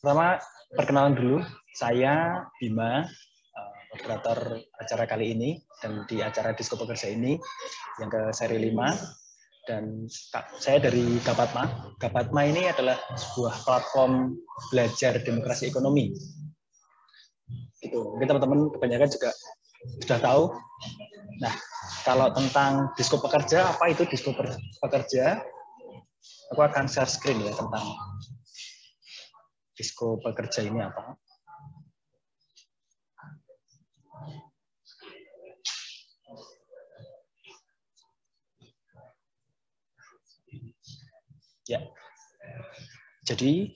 pertama perkenalan dulu. Saya Bima, uh, moderator acara kali ini dan di acara Disko Pekerja ini yang ke seri 5 dan saya dari Gapatma. Gapatma ini adalah sebuah platform belajar demokrasi ekonomi. Itu mungkin teman-teman kebanyakan juga sudah tahu. Nah, kalau tentang Disko Pekerja, apa itu Disko Pekerja? Aku akan share screen ya tentang Disko Pekerja ini apa. Ya. Jadi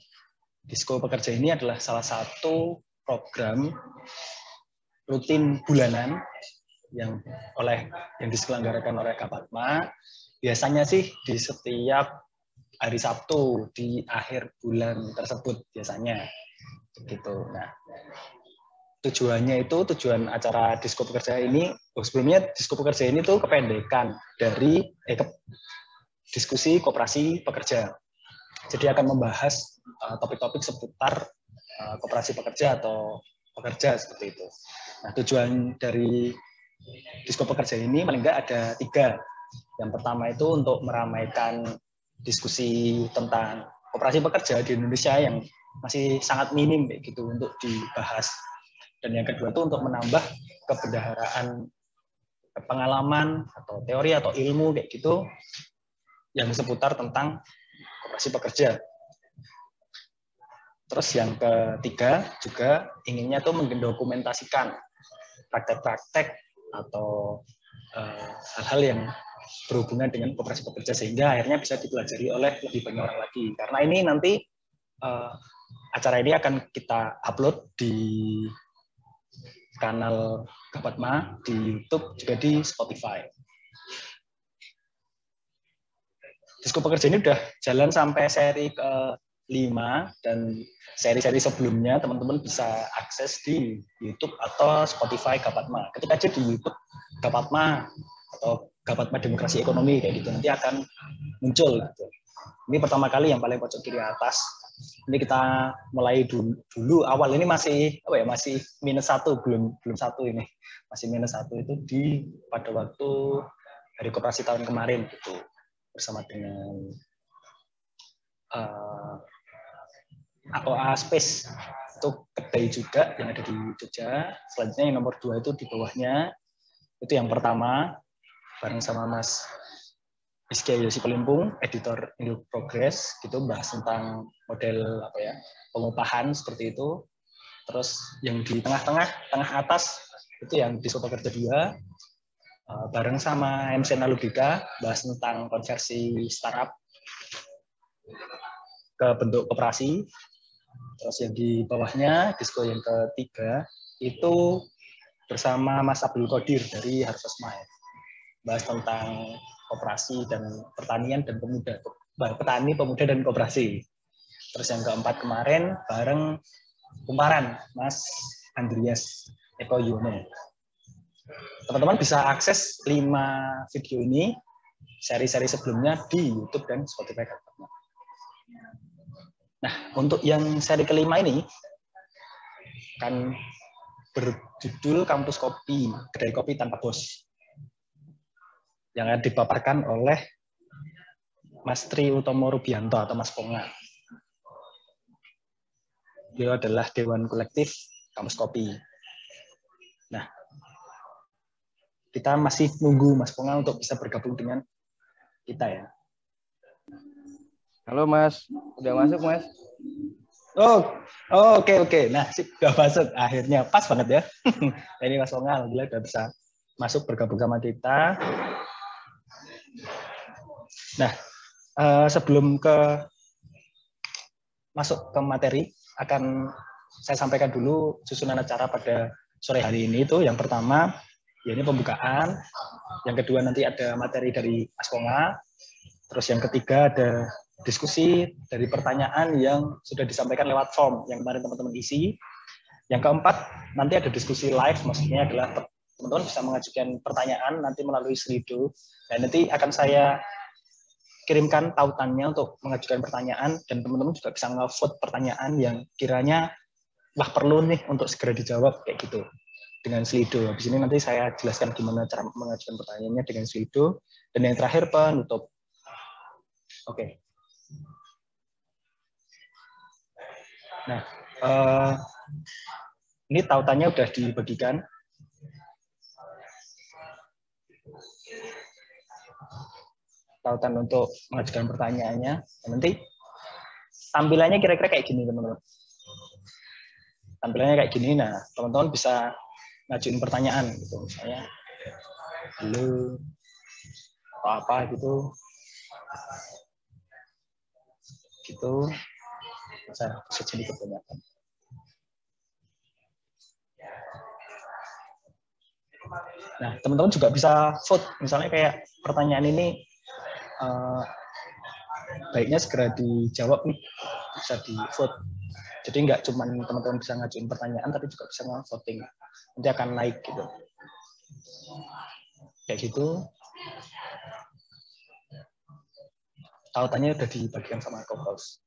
Disko Pekerja ini adalah salah satu program rutin bulanan yang oleh yang diselenggarakan oleh Kapatma. Biasanya sih di setiap hari Sabtu di akhir bulan tersebut biasanya gitu. Nah, tujuannya itu tujuan acara Disko Pekerja ini, oh sebelumnya Disko Pekerja ini tuh kependekan dari eh, ke, diskusi koperasi pekerja. Jadi akan membahas uh, topik-topik uh, seputar uh, koperasi pekerja atau pekerja seperti itu. Nah, tujuan dari Disko Pekerja ini paling enggak ada tiga. Yang pertama itu untuk meramaikan diskusi tentang koperasi pekerja di Indonesia yang masih sangat minim gitu untuk dibahas. Dan yang kedua itu untuk menambah kebendaharaan pengalaman atau teori atau ilmu kayak gitu yang seputar tentang koperasi pekerja. Terus yang ketiga juga inginnya tuh mendokumentasikan praktek-praktek atau eh, hal-hal uh, yang berhubungan dengan koperasi pekerja sehingga akhirnya bisa dipelajari oleh lebih banyak orang lagi. Karena ini nanti uh, acara ini akan kita upload di kanal Gapatma di YouTube juga di Spotify. Disko Pekerja ini udah jalan sampai seri ke 5 dan seri-seri sebelumnya teman-teman bisa akses di YouTube atau Spotify Gapatma. Ketika aja di YouTube Gapatma atau Gapatma Demokrasi Ekonomi kayak gitu nanti akan muncul. Gitu. Ini pertama kali yang paling pojok kiri atas. Ini kita mulai dulu, dulu awal ini masih apa ya masih minus satu belum belum satu ini masih minus satu itu di pada waktu hari koperasi tahun kemarin gitu bersama dengan uh, AOA Space itu kedai juga yang ada di Jogja. Selanjutnya yang nomor dua itu di bawahnya itu yang pertama bareng sama Mas Rizky Yosi Pelimpung, editor Indo Progress, gitu bahas tentang model apa ya pengupahan seperti itu. Terus yang di tengah-tengah, tengah atas itu yang di Soto Kerja 2, uh, bareng sama MC Nalubika bahas tentang konversi startup ke bentuk koperasi. Terus yang di bawahnya, disko yang ketiga, itu bersama Mas Abdul Qadir dari Harvest Smile. Bahas tentang koperasi dan pertanian dan pemuda. Petani, pemuda, dan koperasi. Terus yang keempat kemarin, bareng kumparan Mas Andreas Eko Yono teman-teman bisa akses lima video ini seri-seri sebelumnya di YouTube dan Spotify. Nah, untuk yang seri kelima ini kan berjudul Kampus Kopi, Kedai Kopi Tanpa Bos. Yang akan dipaparkan oleh Mas Tri Utomo Rubianto atau Mas Ponga. Dia adalah Dewan Kolektif Kampus Kopi. Nah, kita masih nunggu Mas Ponga untuk bisa bergabung dengan kita ya. Halo Mas, udah masuk Mas? Oh, oh oke okay, oke. Okay. Nah, sih udah masuk akhirnya pas banget ya. Ini Mas Ponga alhamdulillah udah bisa masuk bergabung sama kita. Nah, uh, sebelum ke masuk ke materi akan saya sampaikan dulu susunan acara pada sore hari ini itu yang pertama ya ini pembukaan. Yang kedua nanti ada materi dari Mas Konga. Terus yang ketiga ada diskusi dari pertanyaan yang sudah disampaikan lewat form yang kemarin teman-teman isi. Yang keempat, nanti ada diskusi live, maksudnya adalah teman-teman bisa mengajukan pertanyaan nanti melalui Slido, dan nanti akan saya kirimkan tautannya untuk mengajukan pertanyaan dan teman-teman juga bisa nge-vote pertanyaan yang kiranya wah perlu nih untuk segera dijawab kayak gitu dengan Slido. Di sini nanti saya jelaskan gimana cara mengajukan pertanyaannya dengan Slido dan yang terakhir penutup. Oke. Nah, uh, ini tautannya udah dibagikan. Tautan untuk mengajukan pertanyaannya. Nanti tampilannya kira-kira kayak gini, teman-teman. Tampilannya kayak gini. Nah, teman-teman bisa ngajuin pertanyaan gitu misalnya halo atau apa gitu gitu bisa bisa jadi kebanyakan nah teman-teman juga bisa vote misalnya kayak pertanyaan ini uh, baiknya segera dijawab nih bisa di vote jadi nggak cuma teman-teman bisa ngajuin pertanyaan tapi juga bisa voting nanti akan naik gitu kayak gitu tautannya udah dibagikan sama co-host.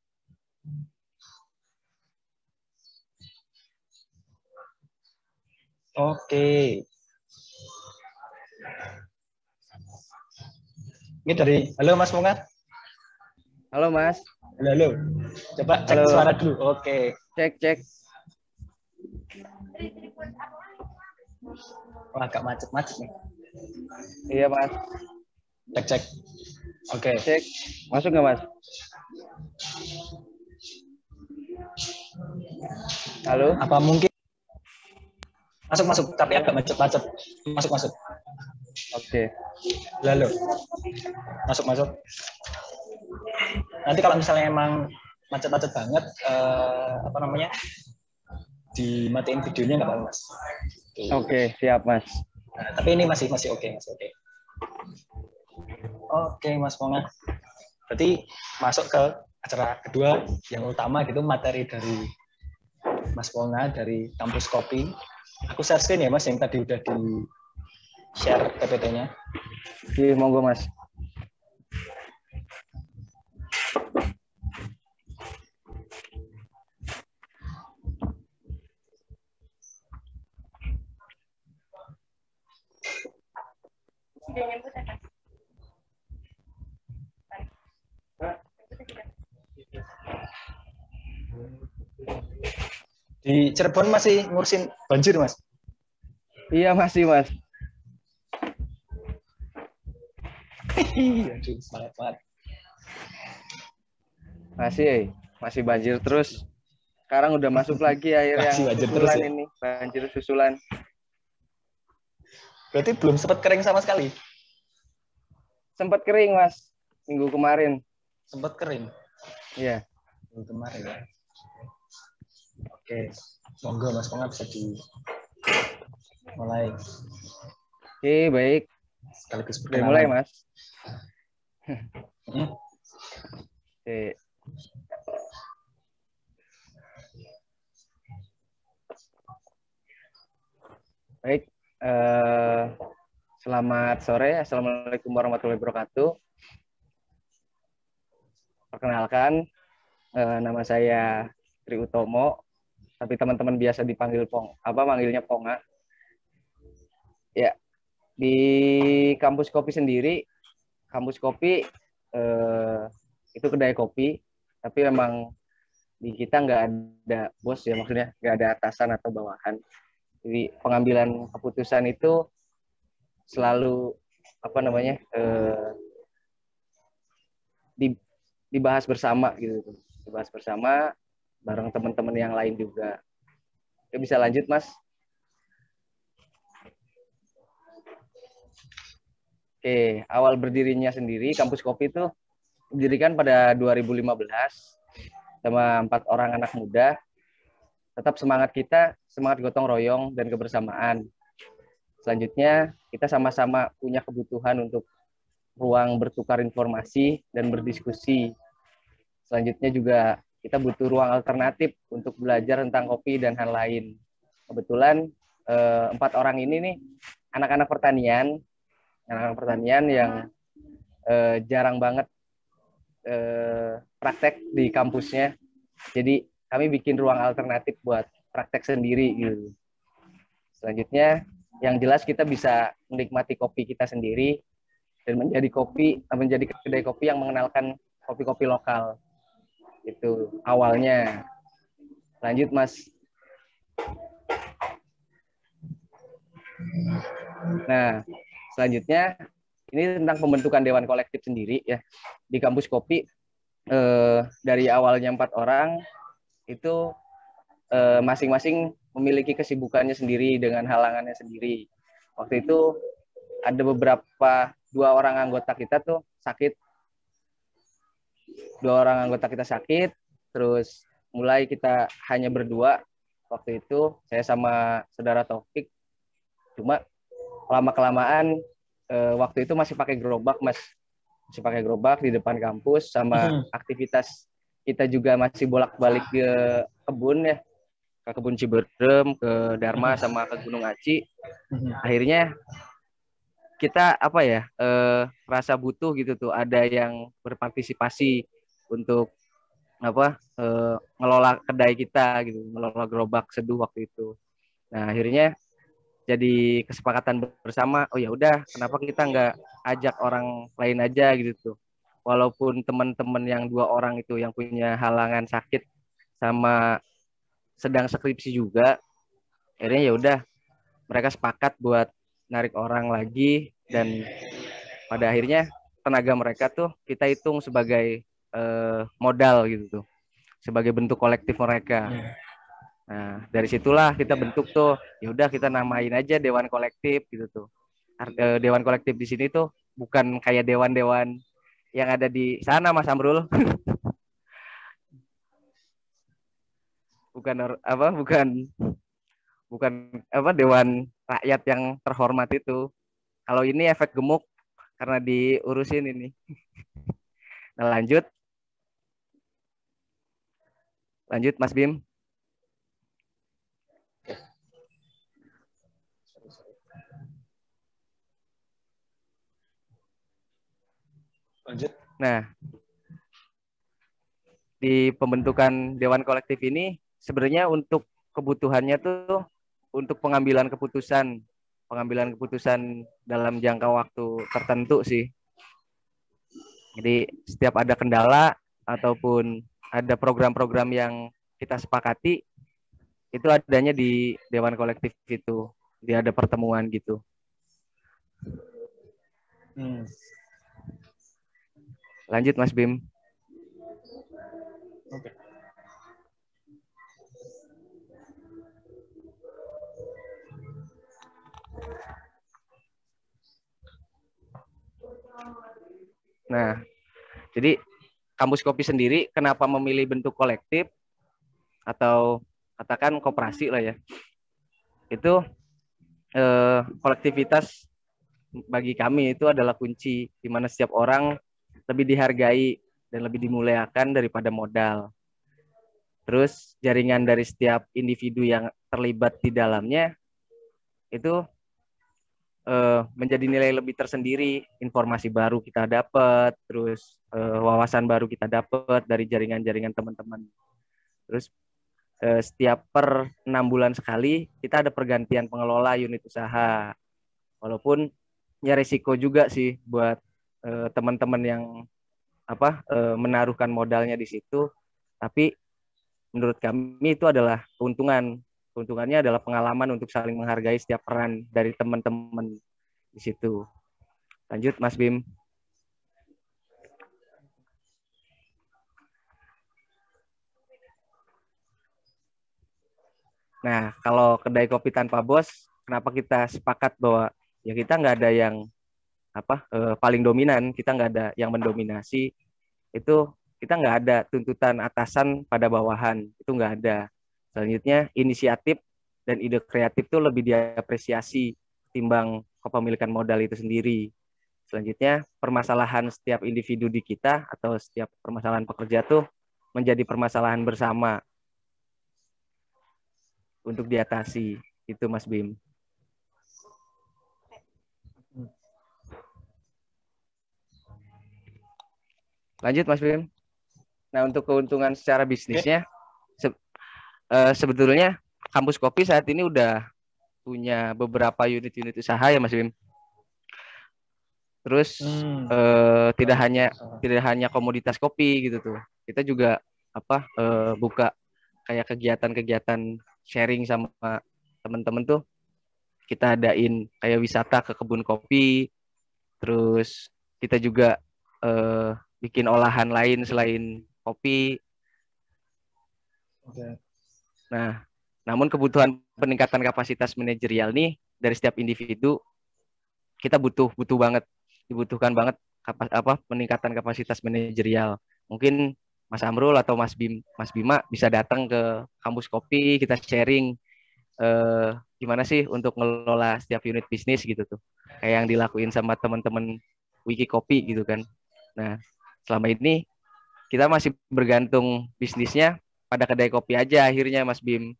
Oke. Ini dari, halo Mas Munga. Halo Mas. Halo, halo. Coba cek halo. suara dulu. Oke. Cek, cek. Wah, agak macet-macet nih. Iya Mas. Cek, cek. Oke. Okay. Cek. Masuk nggak, Mas? Halo? Apa mungkin Masuk, masuk. Tapi agak macet-macet. Masuk, masuk. Oke. Okay. Lalu. Masuk, masuk. Nanti kalau misalnya emang macet-macet banget, eh, apa namanya, dimatiin videonya nggak apa-apa, Mas. Oke, okay, siap, Mas. Nah, tapi ini masih masih oke, okay, masih oke. Okay. Oke, Mas Ponga. Berarti masuk ke acara kedua yang utama gitu materi dari Mas Ponga dari kampus Kopi. Aku share screen ya Mas yang tadi udah di share PPT-nya. Iya, monggo Mas. Di Cirebon masih ngurusin banjir, Mas? Iya, masih, Mas. Aduh, semangat banget. Masih, masih banjir terus. Sekarang udah masuk lagi air yang banjir terus ya? ini, banjir susulan. Berarti belum sempat kering sama sekali? Sempat kering, Mas. Minggu kemarin. Sempat kering? Iya. Minggu kemarin ya. Oke, monggo Mas Ponga bisa di mulai. Oke, baik. Sekaligus perkenalan. mulai, Mas. Hmm? Oke. Baik, uh, selamat sore. Assalamualaikum warahmatullahi wabarakatuh. Perkenalkan, uh, nama saya Tri Utomo, tapi teman-teman biasa dipanggil Pong apa manggilnya Ponga ya di kampus kopi sendiri kampus kopi eh, itu kedai kopi tapi memang di kita nggak ada bos ya maksudnya nggak ada atasan atau bawahan jadi pengambilan keputusan itu selalu apa namanya eh, dibahas bersama gitu dibahas bersama bareng teman-teman yang lain juga. Oke, bisa lanjut, Mas. Oke, awal berdirinya sendiri kampus kopi itu didirikan pada 2015 sama empat orang anak muda. Tetap semangat kita, semangat gotong royong dan kebersamaan. Selanjutnya, kita sama-sama punya kebutuhan untuk ruang bertukar informasi dan berdiskusi. Selanjutnya juga kita butuh ruang alternatif untuk belajar tentang kopi dan hal lain. Kebetulan eh, empat orang ini nih anak-anak pertanian, anak-anak pertanian yang eh, jarang banget eh, praktek di kampusnya. Jadi kami bikin ruang alternatif buat praktek sendiri gitu. Selanjutnya yang jelas kita bisa menikmati kopi kita sendiri dan menjadi kopi menjadi kedai kopi yang mengenalkan kopi-kopi lokal. Itu awalnya. Lanjut Mas. Nah, selanjutnya ini tentang pembentukan dewan kolektif sendiri ya. Di kampus kopi eh, dari awalnya empat orang itu eh, masing-masing memiliki kesibukannya sendiri dengan halangannya sendiri. Waktu itu ada beberapa dua orang anggota kita tuh sakit. Dua orang anggota kita sakit terus mulai kita hanya berdua. Waktu itu saya sama saudara Taufik. Cuma lama kelamaan uh, waktu itu masih pakai gerobak mas masih pakai gerobak di depan kampus sama hmm. aktivitas kita juga masih bolak-balik ke kebun ya ke kebun Ciberem ke Dharma hmm. sama ke Gunung Aci hmm. akhirnya kita apa ya uh, rasa butuh gitu tuh ada yang berpartisipasi untuk apa uh, ngelola kedai kita gitu ngelola gerobak seduh waktu itu nah akhirnya jadi kesepakatan bersama oh ya udah kenapa kita nggak ajak orang lain aja? Gitu. Walaupun teman-teman yang dua orang itu yang punya halangan sakit sama sedang skripsi juga akhirnya ya udah mereka sepakat buat narik orang lagi dan pada akhirnya tenaga mereka tuh kita hitung sebagai uh, modal gitu tuh sebagai bentuk kolektif mereka. Nah, dari situlah kita bentuk tuh, ya udah kita namain aja dewan kolektif gitu tuh. Eh, dewan kolektif di sini tuh bukan kayak dewan-dewan yang ada di sana Mas Amrul. bukan apa bukan bukan apa dewan rakyat yang terhormat itu. Kalau ini efek gemuk karena diurusin ini. Nah, lanjut. Lanjut Mas Bim. Lanjut. Nah, di pembentukan dewan kolektif ini sebenarnya untuk kebutuhannya tuh untuk pengambilan keputusan, pengambilan keputusan dalam jangka waktu tertentu sih. Jadi setiap ada kendala ataupun ada program-program yang kita sepakati itu adanya di dewan kolektif itu, dia ada pertemuan gitu. Hmm. Lanjut Mas Bim. Oke. Nah, jadi kampus kopi sendiri kenapa memilih bentuk kolektif atau katakan koperasi lah ya. Itu eh, kolektivitas bagi kami itu adalah kunci di mana setiap orang lebih dihargai dan lebih dimuliakan daripada modal. Terus jaringan dari setiap individu yang terlibat di dalamnya itu uh, menjadi nilai lebih tersendiri, informasi baru kita dapat, terus uh, wawasan baru kita dapat dari jaringan-jaringan teman-teman. Terus uh, setiap per enam bulan sekali kita ada pergantian pengelola unit usaha. Walaupun ya risiko juga sih buat teman-teman yang apa uh, menaruhkan modalnya di situ. Tapi menurut kami itu adalah keuntungan. Keuntungannya adalah pengalaman untuk saling menghargai setiap peran dari teman-teman di situ. Lanjut Mas Bim. Nah, kalau kedai kopi tanpa bos, kenapa kita sepakat bahwa ya kita nggak ada yang apa uh, paling dominan kita nggak ada yang mendominasi itu kita nggak ada tuntutan atasan pada bawahan itu nggak ada. Selanjutnya inisiatif dan ide kreatif itu lebih diapresiasi timbang kepemilikan modal itu sendiri. Selanjutnya permasalahan setiap individu di kita atau setiap permasalahan pekerja tuh menjadi permasalahan bersama untuk diatasi. Itu Mas Bim lanjut Mas Bim. Nah, untuk keuntungan secara bisnisnya se uh, sebetulnya kampus kopi saat ini udah punya beberapa unit-unit usaha ya Mas Bim. Terus hmm. uh, tidak hanya tidak hanya komoditas kopi gitu tuh. Kita juga apa uh, buka kayak kegiatan-kegiatan sharing sama teman-teman tuh kita adain kayak wisata ke kebun kopi terus kita juga uh, bikin olahan lain selain kopi. Okay. nah namun kebutuhan peningkatan kapasitas manajerial nih dari setiap individu kita butuh butuh banget dibutuhkan banget kapas, apa peningkatan kapasitas manajerial. Mungkin Mas Amrul atau Mas Bim Mas Bima bisa datang ke kampus kopi kita sharing eh, gimana sih untuk ngelola setiap unit bisnis gitu tuh. Kayak yang dilakuin sama teman-teman wiki kopi gitu kan. Nah selama ini kita masih bergantung bisnisnya pada kedai kopi aja akhirnya Mas Bim.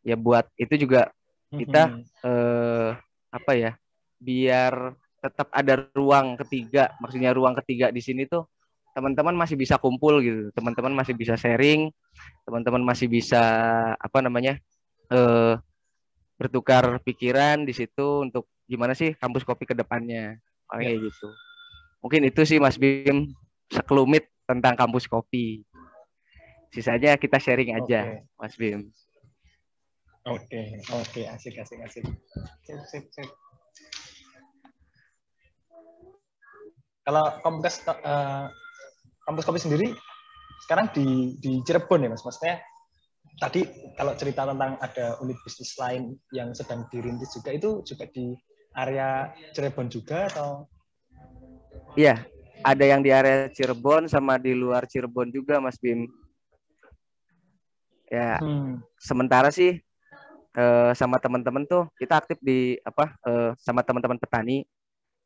Ya buat itu juga kita eh, apa ya biar tetap ada ruang ketiga maksudnya ruang ketiga di sini tuh teman-teman masih bisa kumpul gitu. Teman-teman masih bisa sharing teman-teman masih bisa apa namanya uh, bertukar pikiran di situ untuk gimana sih kampus kopi ke depannya. Kayak ya. gitu. Mungkin itu sih Mas Bim sekelumit tentang kampus kopi sisanya kita sharing aja okay. Mas Bim oke okay. oke okay. asik asik asik sip sip sip kalau kampus uh, kampus kopi sendiri sekarang di di Cirebon ya mas maksudnya tadi kalau cerita tentang ada unit bisnis lain yang sedang dirintis juga itu juga di area Cirebon juga atau iya ada yang di area Cirebon sama di luar Cirebon juga mas Bim ya hmm. sementara sih eh, sama teman-teman tuh kita aktif di apa eh, sama teman-teman petani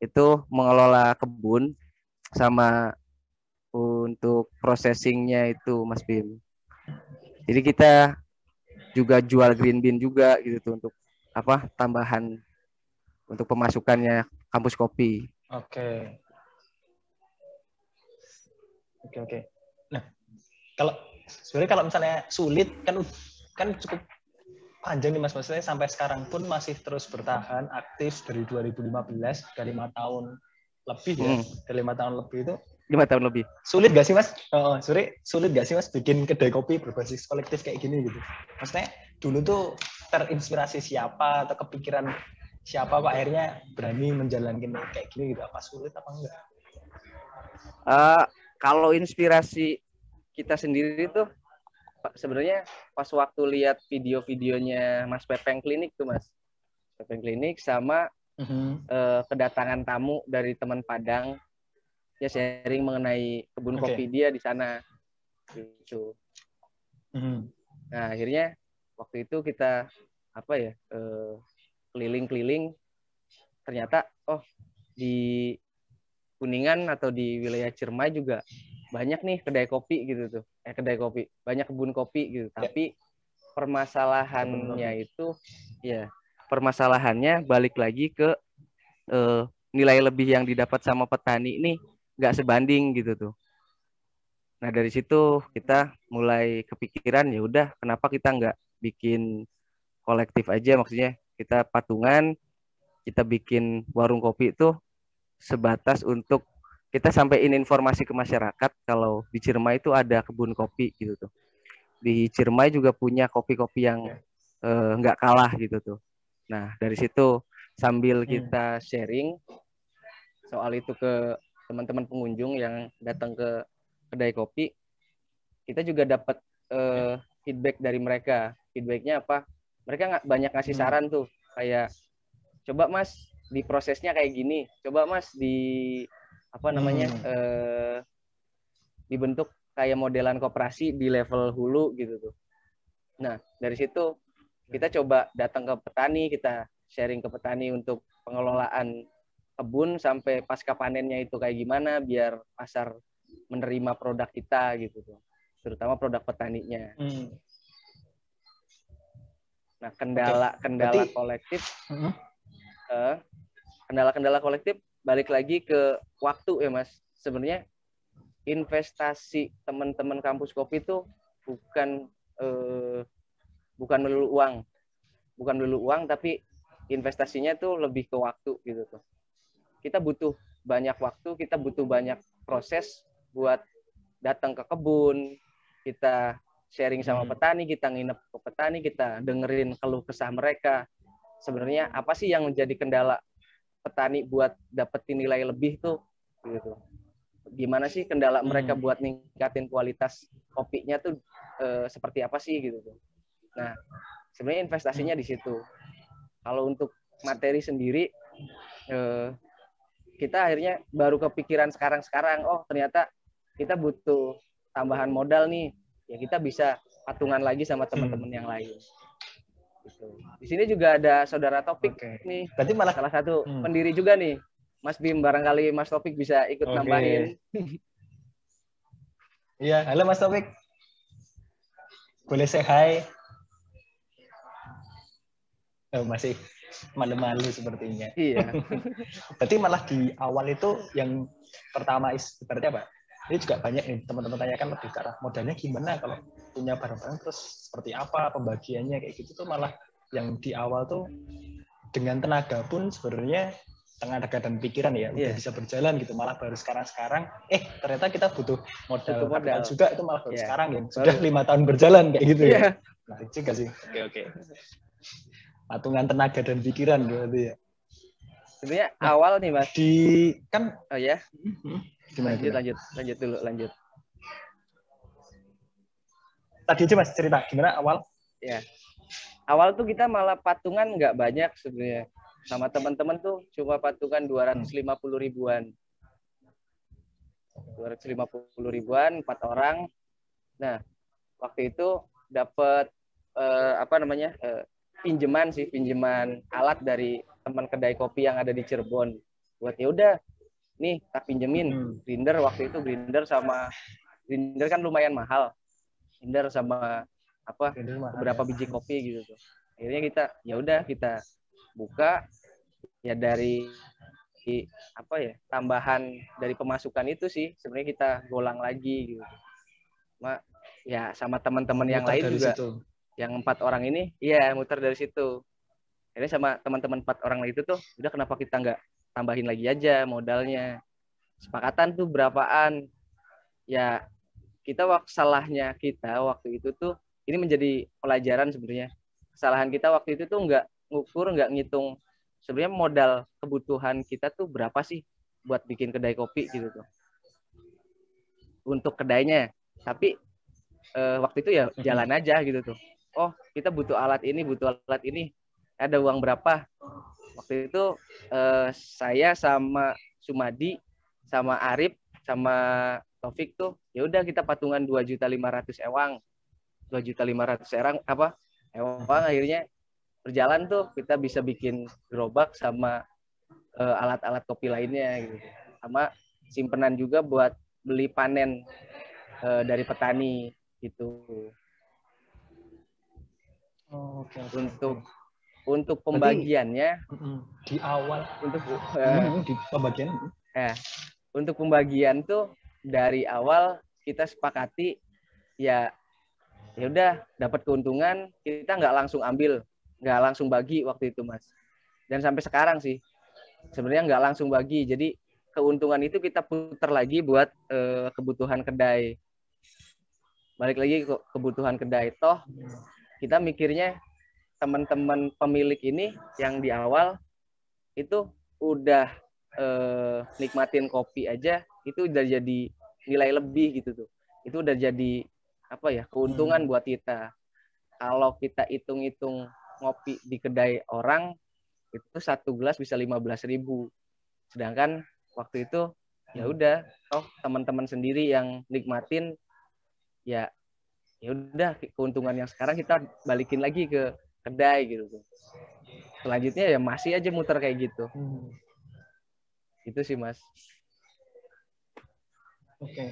itu mengelola kebun sama untuk processingnya itu Mas Bim. Jadi kita juga jual green bean juga gitu tuh untuk apa tambahan untuk pemasukannya kampus kopi. Oke. Oke oke. Nah kalau sebenarnya kalau misalnya sulit kan kan cukup panjang nih mas maksudnya sampai sekarang pun masih terus bertahan aktif dari 2015 dari lima tahun lebih ya hmm. dari lima tahun lebih itu lima tahun lebih. Sulit gak sih mas? Oh, sulit, sulit gak sih mas bikin kedai kopi berbasis kolektif kayak gini gitu? Maksudnya dulu tuh terinspirasi siapa atau kepikiran siapa pak akhirnya berani menjalankan kayak gini gitu? Apa sulit apa enggak? Uh, kalau inspirasi kita sendiri tuh sebenarnya pas waktu lihat video-videonya Mas Pepeng Klinik tuh mas, Pepeng Klinik sama uh -huh. uh, kedatangan tamu dari teman Padang ya sharing mengenai kebun okay. kopi dia di sana gitu. Mm. Nah akhirnya waktu itu kita apa ya keliling keliling-keliling ternyata oh di Kuningan atau di wilayah Ciremai juga banyak nih kedai kopi gitu tuh. Eh kedai kopi. Banyak kebun kopi gitu. Yeah. tapi permasalahannya itu ya permasalahannya balik lagi ke uh, nilai lebih yang didapat sama petani ini nggak sebanding gitu tuh. Nah dari situ kita mulai kepikiran ya udah kenapa kita nggak bikin kolektif aja? Maksudnya kita patungan kita bikin warung kopi itu sebatas untuk kita sampaikan informasi ke masyarakat kalau di Ciremai itu ada kebun kopi gitu tuh. Di Ciremai juga punya kopi-kopi yang eh, nggak uh, kalah gitu tuh. Nah dari situ sambil hmm. kita sharing soal itu ke teman-teman pengunjung yang datang ke kedai kopi kita juga dapat uh, feedback dari mereka feedbacknya apa mereka nggak banyak ngasih hmm. saran tuh kayak coba mas di prosesnya kayak gini coba mas di apa namanya hmm. uh, dibentuk kayak modelan koperasi di level hulu gitu tuh nah dari situ kita coba datang ke petani kita sharing ke petani untuk pengelolaan kebun sampai pasca panennya itu kayak gimana biar pasar menerima produk kita gitu tuh terutama produk petaninya hmm. nah kendala okay. kendala Berarti... kolektif uh-huh. kendala kendala kolektif balik lagi ke waktu ya mas sebenarnya investasi teman-teman kampus kopi itu bukan eh, bukan melulu uang, bukan melulu uang, tapi investasinya tuh lebih ke waktu gitu tuh. Kita butuh banyak waktu, kita butuh banyak proses buat datang ke kebun, kita sharing sama Hmm. petani, kita nginep ke petani, kita dengerin keluh kesah mereka. Sebenarnya apa sih yang menjadi kendala petani buat dapetin nilai lebih tuh gitu. Gimana sih kendala mereka Hmm. buat ningkatin kualitas kopinya tuh eh, seperti apa sih gitu tuh. Nah, sebenarnya investasinya di situ. Kalau untuk materi sendiri eh, kita akhirnya baru kepikiran sekarang-sekarang, oh ternyata kita butuh tambahan modal nih. Ya kita bisa patungan lagi sama teman-teman yang lain. Gitu. Di sini juga ada saudara Topik Oke. nih, Berarti malah salah satu Hmm. pendiri juga nih. Mas Bim barangkali Mas Topik bisa ikut Oke. nambahin. Iya, halo Mas Taufik. Boleh say hi? Oh, masih malu-malu sepertinya. Iya. Berarti malah di awal itu yang pertama is berarti apa? Ini juga banyak nih teman-teman tanyakan lebih ke arah modalnya gimana kalau punya barang-barang terus seperti apa pembagiannya kayak gitu tuh malah yang di awal tuh dengan tenaga pun sebenarnya tenaga dan pikiran ya udah Iya. bisa berjalan gitu malah baru sekarang-sekarang eh ternyata kita butuh modal, Butuh modal. juga itu malah baru Iya. sekarang ya sudah lima tahun berjalan kayak gitu Iya. ya menarik juga sih oke oke patungan tenaga dan pikiran berarti ya Sebenarnya awal nih Mas. di kan Oh ya, gimana, lanjut gimana? lanjut lanjut dulu lanjut. Tadi aja mas cerita gimana awal Awal tuh kita malah patungan nggak banyak sebenarnya. Sama teman-teman tuh cuma patungan 250 ribuan. 250 ribuan, empat orang. Nah, waktu itu dapat eh, apa namanya eh, pinjaman sih, pinjaman alat dari teman kedai kopi yang ada di Cirebon. Buat ya udah, nih tak pinjemin Hmm. grinder waktu itu grinder sama grinder kan lumayan mahal. Grinder sama apa beberapa biji kopi gitu tuh. Akhirnya kita ya udah kita buka ya dari di- apa ya tambahan dari pemasukan itu sih sebenarnya kita golang lagi gitu. Ma, ya sama teman-teman yang lain juga situ. yang empat orang ini iya muter dari situ. Ini sama teman-teman empat orang itu tuh udah kenapa kita nggak tambahin lagi aja modalnya. Sepakatan tuh berapaan? Ya kita waktu salahnya kita waktu itu tuh ini menjadi pelajaran sebenarnya. Kesalahan kita waktu itu tuh nggak ngukur, nggak ngitung sebenarnya modal kebutuhan kita tuh berapa sih buat bikin kedai kopi gitu tuh. Untuk kedainya. Tapi eh, waktu itu ya jalan aja gitu tuh. Oh, kita butuh alat ini, butuh alat ini. Ada uang berapa? Waktu itu eh, saya sama Sumadi sama Arif sama Taufik tuh ya udah kita patungan 2.500 ewang. 2.500 ewang apa? Ewang akhirnya berjalan tuh kita bisa bikin gerobak sama eh, alat-alat kopi lainnya gitu. Sama simpenan juga buat beli panen eh, dari petani gitu. Oh, oke, oke. Untuk untuk pembagiannya Mm-mm. di awal untuk eh, mm, di pembagian untuk pembagian tuh dari awal kita sepakati ya ya udah dapat keuntungan kita nggak langsung ambil nggak langsung bagi waktu itu mas. Dan sampai sekarang sih sebenarnya nggak langsung bagi. Jadi keuntungan itu kita putar lagi buat eh, kebutuhan kedai. Balik lagi ke kebutuhan kedai. Toh kita mikirnya teman-teman pemilik ini yang di awal itu udah eh, nikmatin kopi aja itu udah jadi nilai lebih gitu tuh. Itu udah jadi apa ya keuntungan buat kita. Kalau kita hitung-hitung ngopi di kedai orang itu satu gelas bisa 15.000 ribu. Sedangkan waktu itu ya udah toh teman-teman sendiri yang nikmatin ya ya udah keuntungan yang sekarang kita balikin lagi ke kedai gitu tuh. Selanjutnya ya masih aja muter kayak gitu. Hmm, itu sih mas oke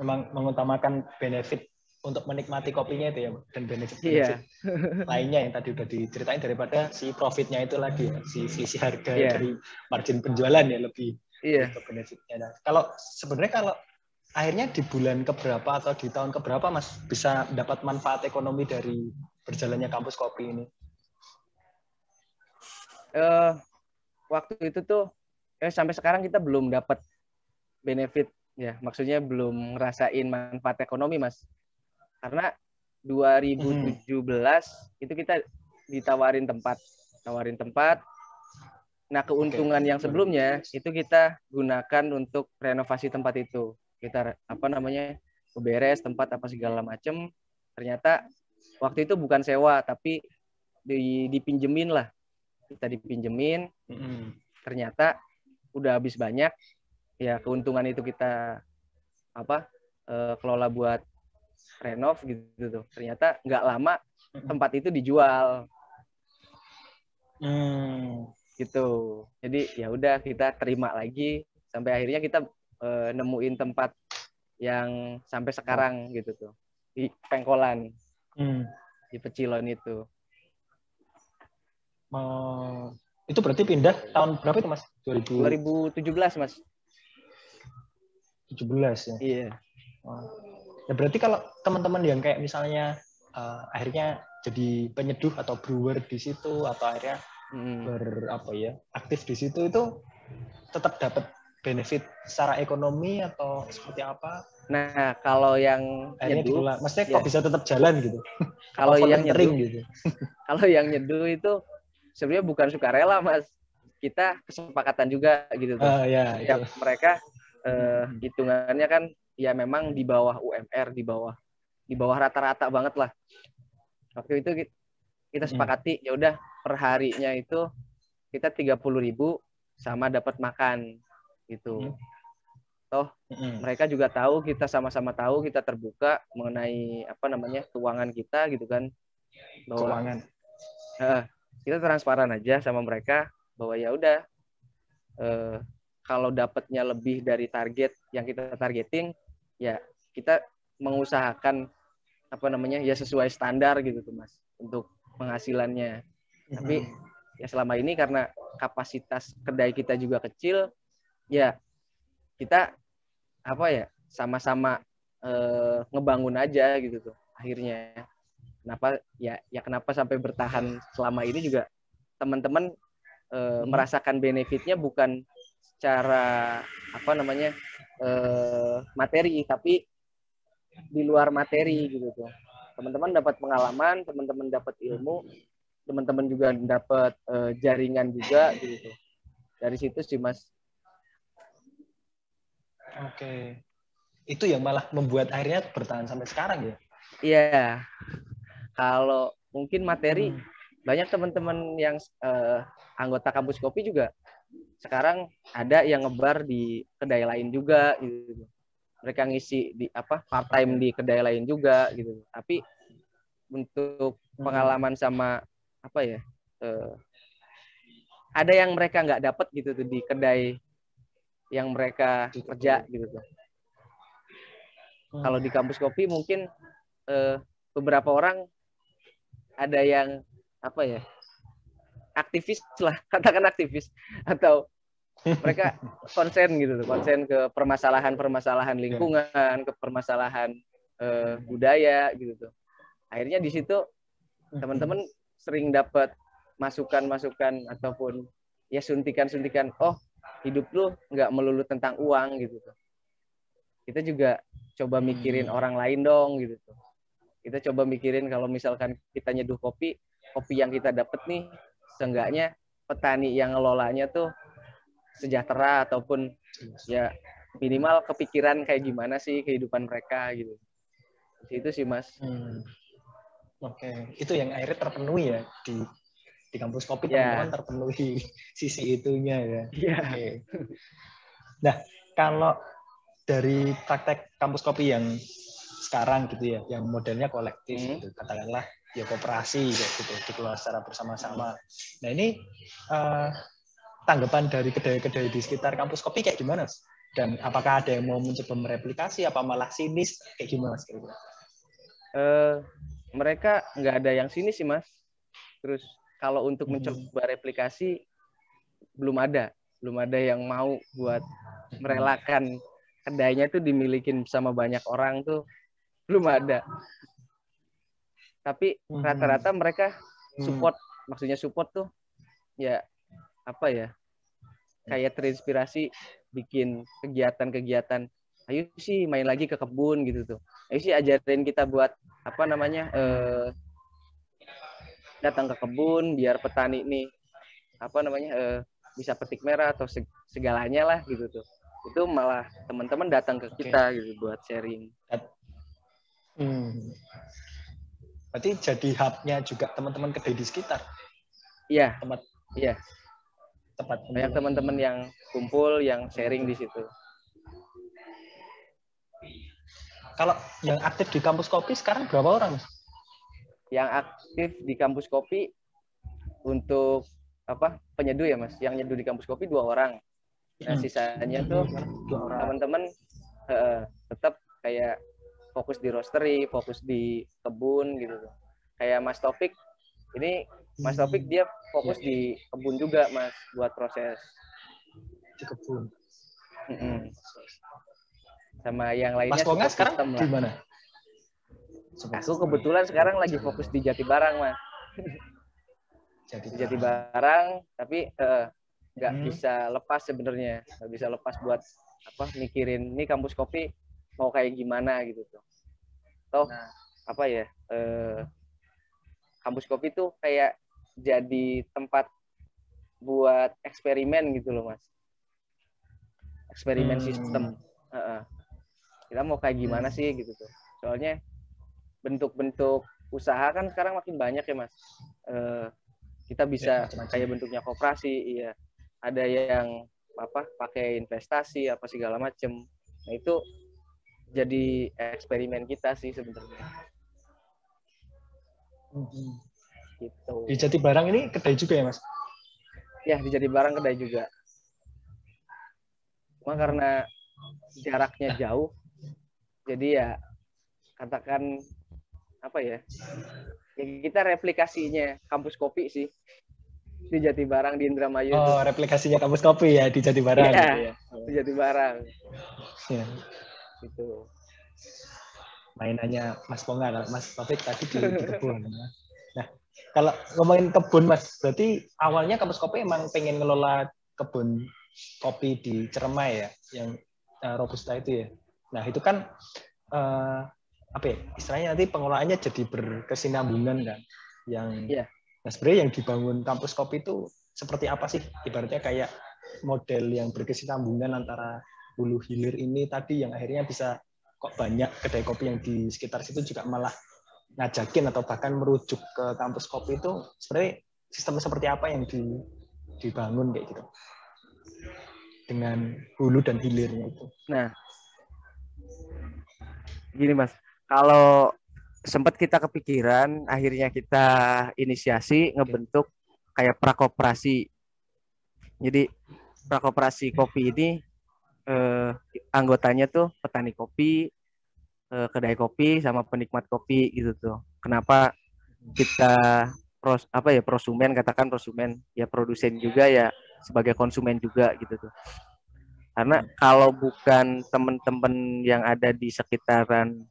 memang mengutamakan benefit untuk menikmati kopinya itu ya dan benefit Iya. benefit lainnya yang tadi udah diceritain daripada si profitnya itu lagi ya si selisih harga Iya. dari margin penjualan ya lebih iya untuk benefitnya. Nah, kalau sebenarnya kalau akhirnya di bulan keberapa atau di tahun keberapa Mas bisa dapat manfaat ekonomi dari berjalannya kampus kopi ini? Uh, waktu itu tuh eh sampai sekarang kita belum dapat benefit ya, maksudnya belum ngerasain manfaat ekonomi, Mas. Karena 2017 hmm. itu kita ditawarin tempat, tawarin tempat. Nah, keuntungan okay. yang sebelumnya itu kita gunakan untuk renovasi tempat itu kita apa namanya beres tempat apa segala macem ternyata waktu itu bukan sewa tapi di, dipinjemin lah kita dipinjemin mm-hmm. ternyata udah habis banyak ya keuntungan itu kita apa e, kelola buat renov gitu tuh ternyata nggak lama tempat itu dijual mm. gitu jadi ya udah kita terima lagi sampai akhirnya kita uh, nemuin tempat yang sampai sekarang gitu tuh di Pengkolan hmm. di Pecilon itu. Uh, itu berarti pindah tahun berapa itu mas? 2000... 2017 mas. 17 ya. Iya. Oh. Ya berarti kalau teman-teman yang kayak misalnya uh, akhirnya jadi penyeduh atau brewer di situ atau akhirnya hmm. ber apa ya aktif di situ itu tetap dapat benefit secara ekonomi atau seperti apa? Nah, kalau yang nyeduh, maksudnya kok ya. bisa tetap jalan gitu? Kalau yang nyeduh, gitu. kalau yang nyeduh itu sebenarnya bukan sukarela, Mas. Kita kesepakatan juga gitu tuh. Uh, ya, ya mereka uh, hitungannya kan ya memang di bawah UMR, di bawah di bawah rata-rata banget lah. Waktu itu kita hmm. sepakati ya udah per harinya itu kita 30.000 sama dapat makan gitu. Hmm. Toh mereka juga tahu kita sama-sama tahu kita terbuka mengenai apa namanya keuangan kita gitu kan. Bahwa, keuangan. Kita transparan aja sama mereka bahwa ya udah uh, kalau dapatnya lebih dari target yang kita targetin ya kita mengusahakan apa namanya ya sesuai standar gitu tuh mas untuk penghasilannya hmm. tapi ya selama ini karena kapasitas kedai kita juga kecil ya kita apa ya sama-sama eh, ngebangun aja gitu tuh akhirnya kenapa ya ya kenapa sampai bertahan selama ini juga teman-teman eh, hmm. merasakan benefitnya bukan secara apa namanya eh, materi tapi di luar materi gitu tuh teman-teman dapat pengalaman teman-teman dapat ilmu teman-teman juga dapat eh, jaringan juga gitu tuh dari situ sih mas Oke. Itu yang malah membuat akhirnya bertahan sampai sekarang ya? Iya. Kalau mungkin materi hmm. banyak teman-teman yang uh, anggota kampus kopi juga sekarang ada yang ngebar di kedai lain juga gitu. Mereka ngisi di apa part time di kedai lain juga gitu. Tapi untuk hmm. pengalaman sama apa ya? Uh, ada yang mereka nggak dapat gitu tuh di kedai yang mereka kerja gitu tuh. Kalau di kampus kopi mungkin eh, beberapa orang ada yang apa ya aktivis lah katakan aktivis atau mereka konsen gitu tuh konsen ke permasalahan-permasalahan lingkungan ke permasalahan eh, budaya gitu tuh akhirnya di situ teman-teman sering dapat masukan-masukan ataupun ya suntikan-suntikan oh hidup lu nggak melulu tentang uang gitu tuh. Kita juga coba mikirin hmm. orang lain dong gitu tuh. Kita coba mikirin kalau misalkan kita nyeduh kopi, kopi yang kita dapet nih seenggaknya petani yang ngelolanya tuh sejahtera ataupun ya minimal kepikiran kayak gimana sih kehidupan mereka gitu. Itu sih Mas. Hmm. Oke, okay. itu yang akhirnya terpenuhi ya di di kampus kopi yeah. teman-teman terpenuhi sisi itunya ya. Yeah. Okay. Nah, kalau dari praktek kampus kopi yang sekarang gitu ya, yang modelnya kolektif hmm. gitu, katakanlah ya kooperasi gitu, gitu dikelola secara bersama-sama. Nah ini uh, tanggapan dari kedai-kedai di sekitar kampus kopi kayak gimana? Dan apakah ada yang mau mencoba mereplikasi, apa malah sinis kayak gimana? Mas, uh, mereka nggak ada yang sinis sih mas. Terus kalau untuk hmm. mencoba replikasi belum ada belum ada yang mau buat merelakan kedainya tuh dimilikin sama banyak orang tuh belum ada. Tapi Hmm. rata-rata mereka Hmm. support, maksudnya support tuh ya apa ya? Kayak terinspirasi bikin kegiatan-kegiatan. Ayo sih main lagi ke kebun gitu tuh. Ayo sih ajarin kita buat apa namanya? eh datang ke kebun biar petani nih apa namanya eh, bisa petik merah atau seg- segalanya lah gitu tuh itu malah teman-teman datang ke kita gitu buat sharing Hmm. Berarti jadi hubnya juga teman-teman kedai di sekitar iya tempat iya tempat banyak teman-teman yang kumpul yang sharing di situ Kalau yang aktif di kampus kopi sekarang berapa orang? Mas? yang aktif di kampus kopi untuk apa penyeduh ya mas yang nyeduh di kampus kopi dua orang nah Hmm. sisanya tuh teman-teman eh, tetap kayak fokus di roastery, fokus di kebun gitu. Kayak Mas Taufik ini Mas Taufik dia fokus di kebun juga Mas buat proses. di kebun. Mm-mm. Sama yang lainnya Mas Ponga sekarang di mana? Aku kebetulan sekarang lagi fokus di Jati Barang Mas. Jadi Di Jati Barang tapi eh, nggak Hmm. bisa lepas sebenarnya nggak bisa lepas buat apa mikirin ini kampus kopi mau kayak gimana gitu tuh. Toh Nah. apa ya eh, kampus kopi tuh kayak jadi tempat buat eksperimen gitu loh mas eksperimen Hmm. sistem Heeh. kita mau kayak gimana Hmm. sih gitu tuh soalnya bentuk-bentuk usaha kan sekarang makin banyak ya mas Eh, kita bisa macam-macam. kayak bentuknya koperasi iya ada yang apa pakai investasi apa segala macem nah itu jadi eksperimen kita sih sebenarnya Mhm. Gitu Di Jati Barang ini kedai juga ya, Mas? ya dijadi barang kedai juga cuma karena jaraknya jauh jadi ya katakan apa ya ya kita replikasinya kampus kopi sih di Jati Barang di Indramayu itu Oh, replikasinya kampus kopi ya di Jati Barang Iya. gitu ya. di Jati Barang Ya. gitu Mainannya Mas Ponga, Mas Taufik tadi di, di kebun. Kalau ngomongin kebun, Mas, berarti awalnya kampus kopi emang pengen ngelola kebun kopi di Ceremai ya, yang eh, robusta itu ya. Nah, itu kan eh, apa ya? Istilahnya nanti pengelolaannya jadi berkesinambungan kan. Yang Iya. Nah, sebenarnya yang dibangun kampus kopi itu seperti apa sih? Ibaratnya kayak model yang berkesinambungan antara hulu hilir ini tadi yang akhirnya bisa kok banyak kedai kopi yang di sekitar situ juga malah ngajakin atau bahkan merujuk ke kampus kopi itu sebenarnya sistem seperti apa yang di, dibangun kayak gitu dengan hulu dan hilirnya itu. Nah, gini mas, kalau sempat kita kepikiran, akhirnya kita inisiasi ngebentuk kayak prakoperasi. Jadi prakoperasi kopi ini eh, anggotanya tuh petani kopi, eh, kedai kopi, sama penikmat kopi gitu tuh. Kenapa kita pros apa ya prosumen katakan prosumen ya produsen juga ya sebagai konsumen juga gitu tuh. Karena kalau bukan teman-teman yang ada di sekitaran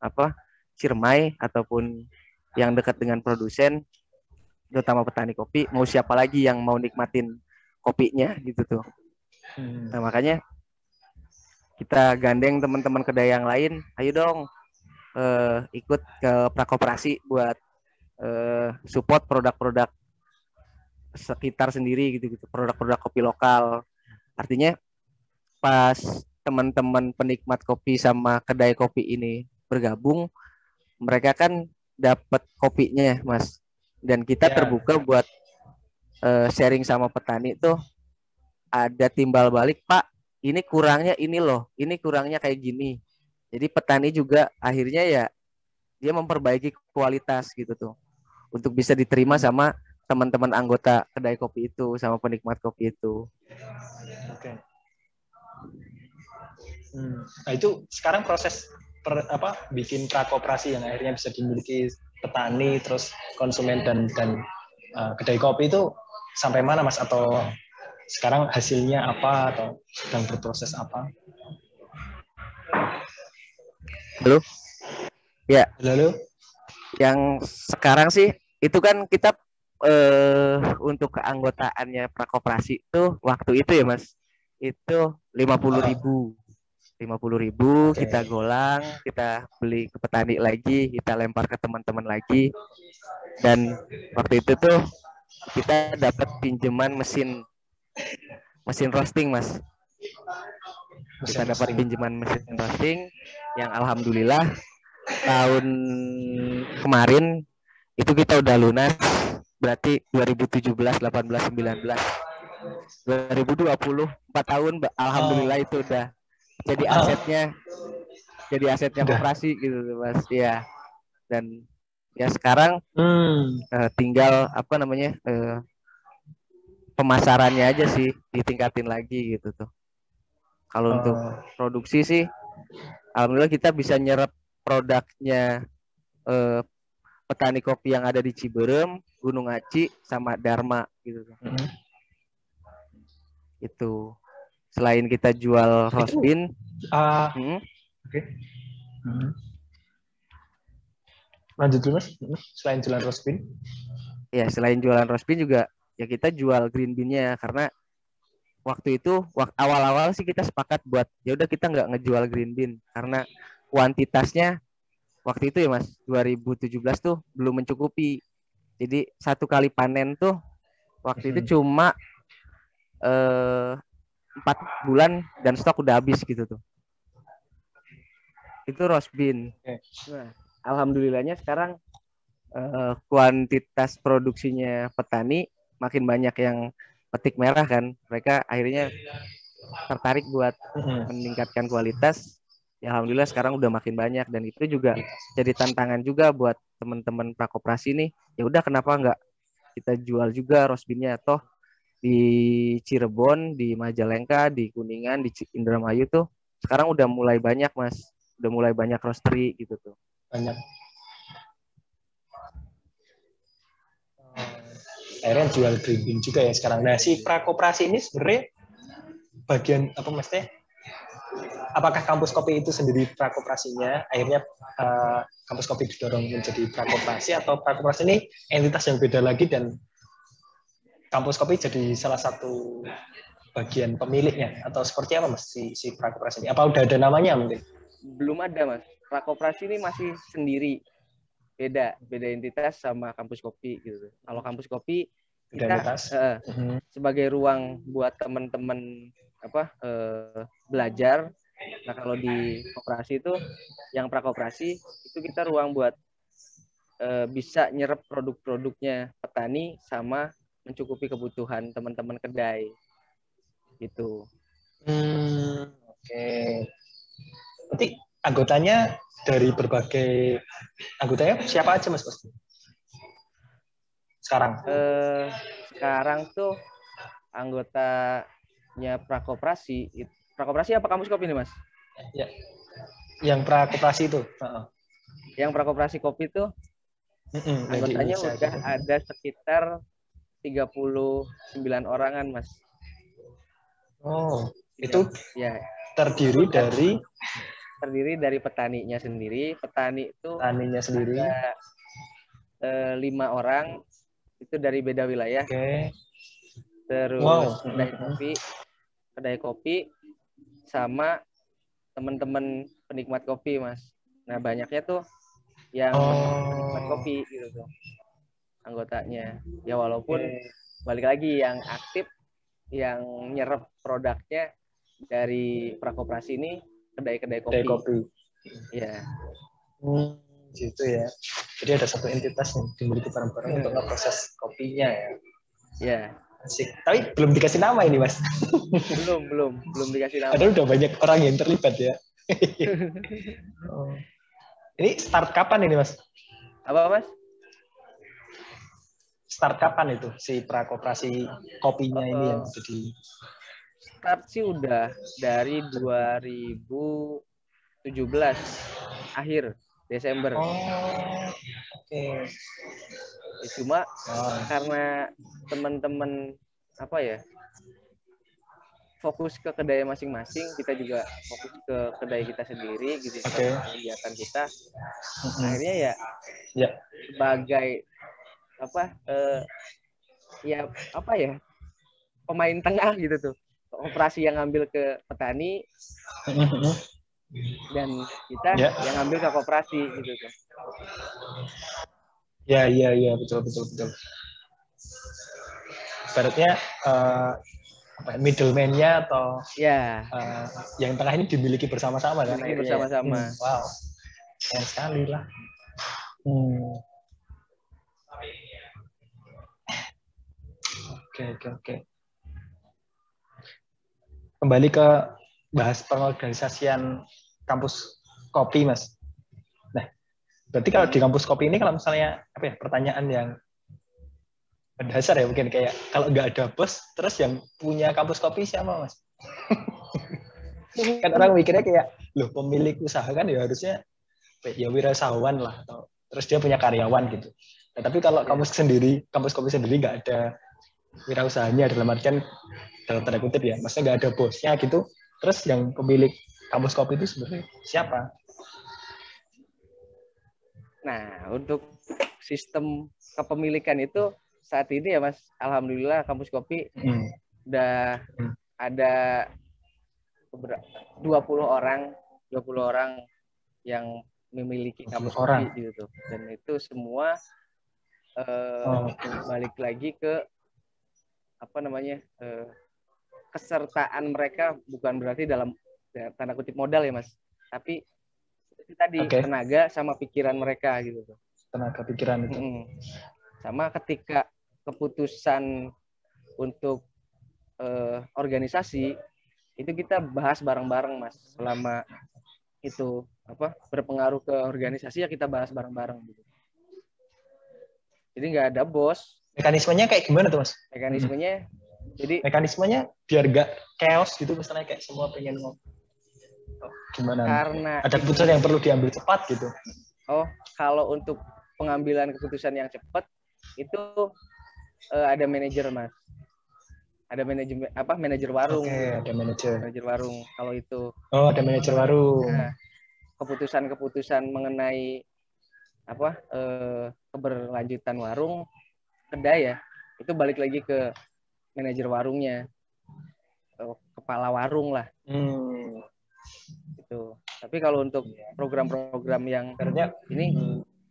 apa Ciremai ataupun yang dekat dengan produsen, terutama petani kopi, mau siapa lagi yang mau nikmatin kopinya gitu tuh. Hmm. Nah makanya kita gandeng teman-teman kedai yang lain, ayo dong eh, ikut ke prakoperasi buat eh, support produk-produk sekitar sendiri gitu gitu, produk-produk kopi lokal. Artinya pas teman-teman penikmat kopi sama kedai kopi ini bergabung, mereka kan dapat kopinya, Mas. Dan kita Ya. terbuka buat eh, sharing sama petani tuh ada timbal balik, Pak. Ini kurangnya ini loh, ini kurangnya kayak gini. Jadi petani juga akhirnya ya dia memperbaiki kualitas gitu tuh untuk bisa diterima sama teman-teman anggota kedai kopi itu sama penikmat kopi itu. Oke. Hmm. Nah itu sekarang proses per, apa bikin prakoperasi yang akhirnya bisa dimiliki petani terus konsumen dan dan uh, kedai kopi itu sampai mana mas atau sekarang hasilnya apa atau sedang berproses apa? Halo? Ya. Halo. Yang sekarang sih itu kan kita eh untuk keanggotaannya prakoperasi itu waktu itu ya Mas itu lima puluh ribu lima puluh ribu okay. kita golang kita beli ke petani lagi kita lempar ke teman-teman lagi dan waktu itu tuh kita dapat pinjaman mesin mesin roasting mas kita dapat pinjaman mesin roasting yang alhamdulillah tahun kemarin itu kita udah lunas berarti 2017 18 19 2020 4 tahun alhamdulillah oh. itu udah jadi oh. asetnya jadi asetnya koperasi gitu Mas ya dan ya sekarang hmm. uh, tinggal apa namanya uh, pemasarannya aja sih ditingkatin lagi gitu tuh kalau oh. untuk produksi sih alhamdulillah kita bisa nyerap produknya uh, petani kopi yang ada di Ciberem, Gunung Aci, sama Dharma gitu. Hmm. Itu selain kita jual roast bean. Uh, hmm? Oke. Okay. Hmm. Lanjut dulu mas. Selain jualan bean. Ya selain jualan bean juga ya kita jual green bean-nya karena waktu itu awal-awal sih kita sepakat buat ya udah kita nggak ngejual green bean karena kuantitasnya waktu itu ya mas 2017 tuh belum mencukupi. Jadi satu kali panen tuh waktu itu cuma eh, empat bulan dan stok udah habis gitu tuh. Itu roast bean. Nah, alhamdulillahnya sekarang eh, kuantitas produksinya petani makin banyak yang petik merah kan. Mereka akhirnya tertarik buat hmm. meningkatkan kualitas. Ya alhamdulillah sekarang udah makin banyak. Dan itu juga jadi tantangan juga buat teman-teman prakoperasi nih. Ya udah kenapa nggak kita jual juga rosbinnya? Toh di Cirebon di Majalengka di Kuningan di Indramayu tuh sekarang udah mulai banyak mas. Udah mulai banyak roastery gitu tuh. Banyak akhirnya jual green juga ya sekarang nah si prakoperasi ini sebenarnya bagian apa maksudnya apakah kampus kopi itu sendiri prakoperasinya akhirnya uh, kampus kopi didorong menjadi prakoperasi atau prakoperasi ini entitas yang beda lagi dan kampus kopi jadi salah satu bagian pemiliknya atau seperti apa mas si, si prakoperasi ini? Apa udah ada namanya mungkin? Belum ada mas. Prakoperasi ini masih sendiri, beda beda entitas sama kampus kopi gitu. Kalau kampus kopi kita uh, sebagai ruang buat teman-teman apa uh, belajar Nah kalau di koperasi itu yang prakoperasi itu kita ruang buat e, bisa nyerap produk-produknya petani sama mencukupi kebutuhan teman-teman kedai gitu. Hmm, oke. Okay. Berarti anggotanya dari berbagai anggotanya siapa aja mas pasti? Sekarang? Eh, sekarang tuh anggotanya prakoperasi Prakoperasi apa kampus kopi nih, Mas? Ya. Yang prakoperasi itu. Yang prakoperasi kopi itu mm-hmm, anggotanya udah gitu. ada sekitar 39 orangan, Mas. Oh, itu ya terdiri dari terdiri dari petaninya sendiri. Petani itu petaninya sendiri ada eh, lima orang itu dari beda wilayah. Oke. Okay. Terus wow. kedai kopi, kedai kopi sama teman-teman penikmat kopi mas nah banyaknya tuh yang oh. penikmat kopi gitu tuh anggotanya ya walaupun okay. balik lagi yang aktif yang nyerap produknya dari prakoperasi ini kedai-kedai kopi. Kedai kopi. Ya. Hmm, gitu ya. Jadi ada satu entitas yang dimiliki barang-barang hmm. untuk proses kopinya ya. Ya. Asik. Tapi belum dikasih nama ini, Mas. belum, belum, belum dikasih nama. Ada udah banyak orang yang terlibat ya. oh. Ini start kapan ini, Mas? Apa, Mas? Start kapan itu si prakoperasi kopinya ini yang oh. jadi Start sih udah dari 2017 akhir Desember. Oh, oke. Okay. Ya, cuma oh. karena teman-teman apa ya fokus ke kedai masing-masing kita juga fokus ke kedai kita sendiri gitu Oke. kegiatan kita akhirnya ya Ya. sebagai apa eh, ya apa ya pemain tengah gitu tuh operasi yang ngambil ke petani dan kita Ya. yang ngambil ke koperasi gitu tuh Ya, iya, iya, betul, betul, betul. Ibaratnya eh, apa ya, middleman-nya atau ya eh, yang tengah ini dimiliki bersama-sama kan? Dimiliki bersama-sama. Hmm, wow, keren sekali lah. Hmm. Oke, oke, oke. Kembali ke bahas pengorganisasian kampus kopi, Mas. Nah, berarti kalau di kampus kopi ini kalau misalnya apa ya pertanyaan yang mendasar ya mungkin kayak kalau nggak ada bos, terus yang punya kampus kopi siapa, Mas? kan orang mikirnya kayak loh pemilik usaha kan ya harusnya ya wirausahawan lah atau terus dia punya karyawan gitu. Nah, tapi kalau kampus sendiri, kampus kopi sendiri nggak ada wirausahanya dalam artian dalam tanda kutip ya, maksudnya nggak ada bosnya gitu. Terus yang pemilik kampus kopi itu sebenarnya siapa? nah untuk sistem kepemilikan itu saat ini ya mas alhamdulillah kampus kopi Hmm. udah Hmm. ada beberapa 20 orang 20 orang yang memiliki 20 kampus orang. kopi gitu dan itu semua eh, Oh. balik lagi ke apa namanya eh, kesertaan mereka bukan berarti dalam ya, tanda kutip modal ya mas tapi itu tadi Oke. tenaga sama pikiran mereka gitu tuh Tenaga pikiran itu. Mm-mm. sama ketika keputusan untuk eh, organisasi itu kita bahas bareng-bareng mas selama itu apa berpengaruh ke organisasi ya kita bahas bareng-bareng gitu. Jadi nggak ada bos Mekanismenya kayak gimana tuh, Mas? mekanismenya. Jadi Mekanismenya biar nggak chaos gitu misalnya kayak semua pengen mau oh, gimana? karena Ada keputusan yang perlu diambil cepat gitu. oh kalau untuk pengambilan keputusan yang cepat itu eh, ada manajer mas. Ada manajemen apa manajer warung. Oke, gitu. ada manajer. Manajer warung kalau itu Oh, ada manajer warung. Nah, keputusan-keputusan mengenai apa eh, keberlanjutan warung kedai ya itu balik lagi ke manajer warungnya. Kepala warung lah. Hmm. itu tapi kalau untuk program-program yang Ibaratnya ini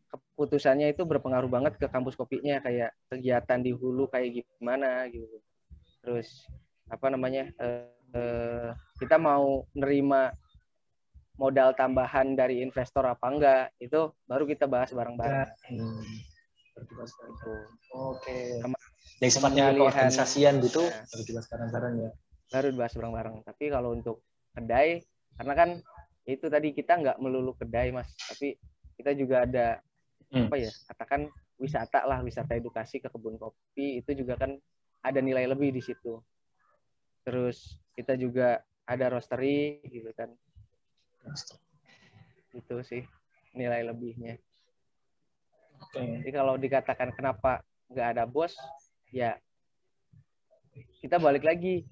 keputusannya itu berpengaruh banget ke kampus kopinya. Kayak kegiatan di hulu kayak gimana gitu. Terus apa namanya eh, eh, kita mau nerima modal tambahan dari investor apa enggak itu baru kita bahas bareng-bareng. Hmm. Oke. Sama Yang sifatnya pemilihan. keorganisasian gitu Nah. harus dibahas bareng-bareng ya. baru dibahas bareng-bareng tapi kalau untuk kedai karena kan itu tadi kita nggak melulu kedai mas tapi kita juga ada Hmm. apa ya katakan wisata lah wisata edukasi ke kebun kopi itu juga kan ada nilai lebih di situ terus kita juga ada roastery gitu kan itu sih nilai lebihnya Oke. jadi kalau dikatakan kenapa nggak ada bos ya kita balik lagi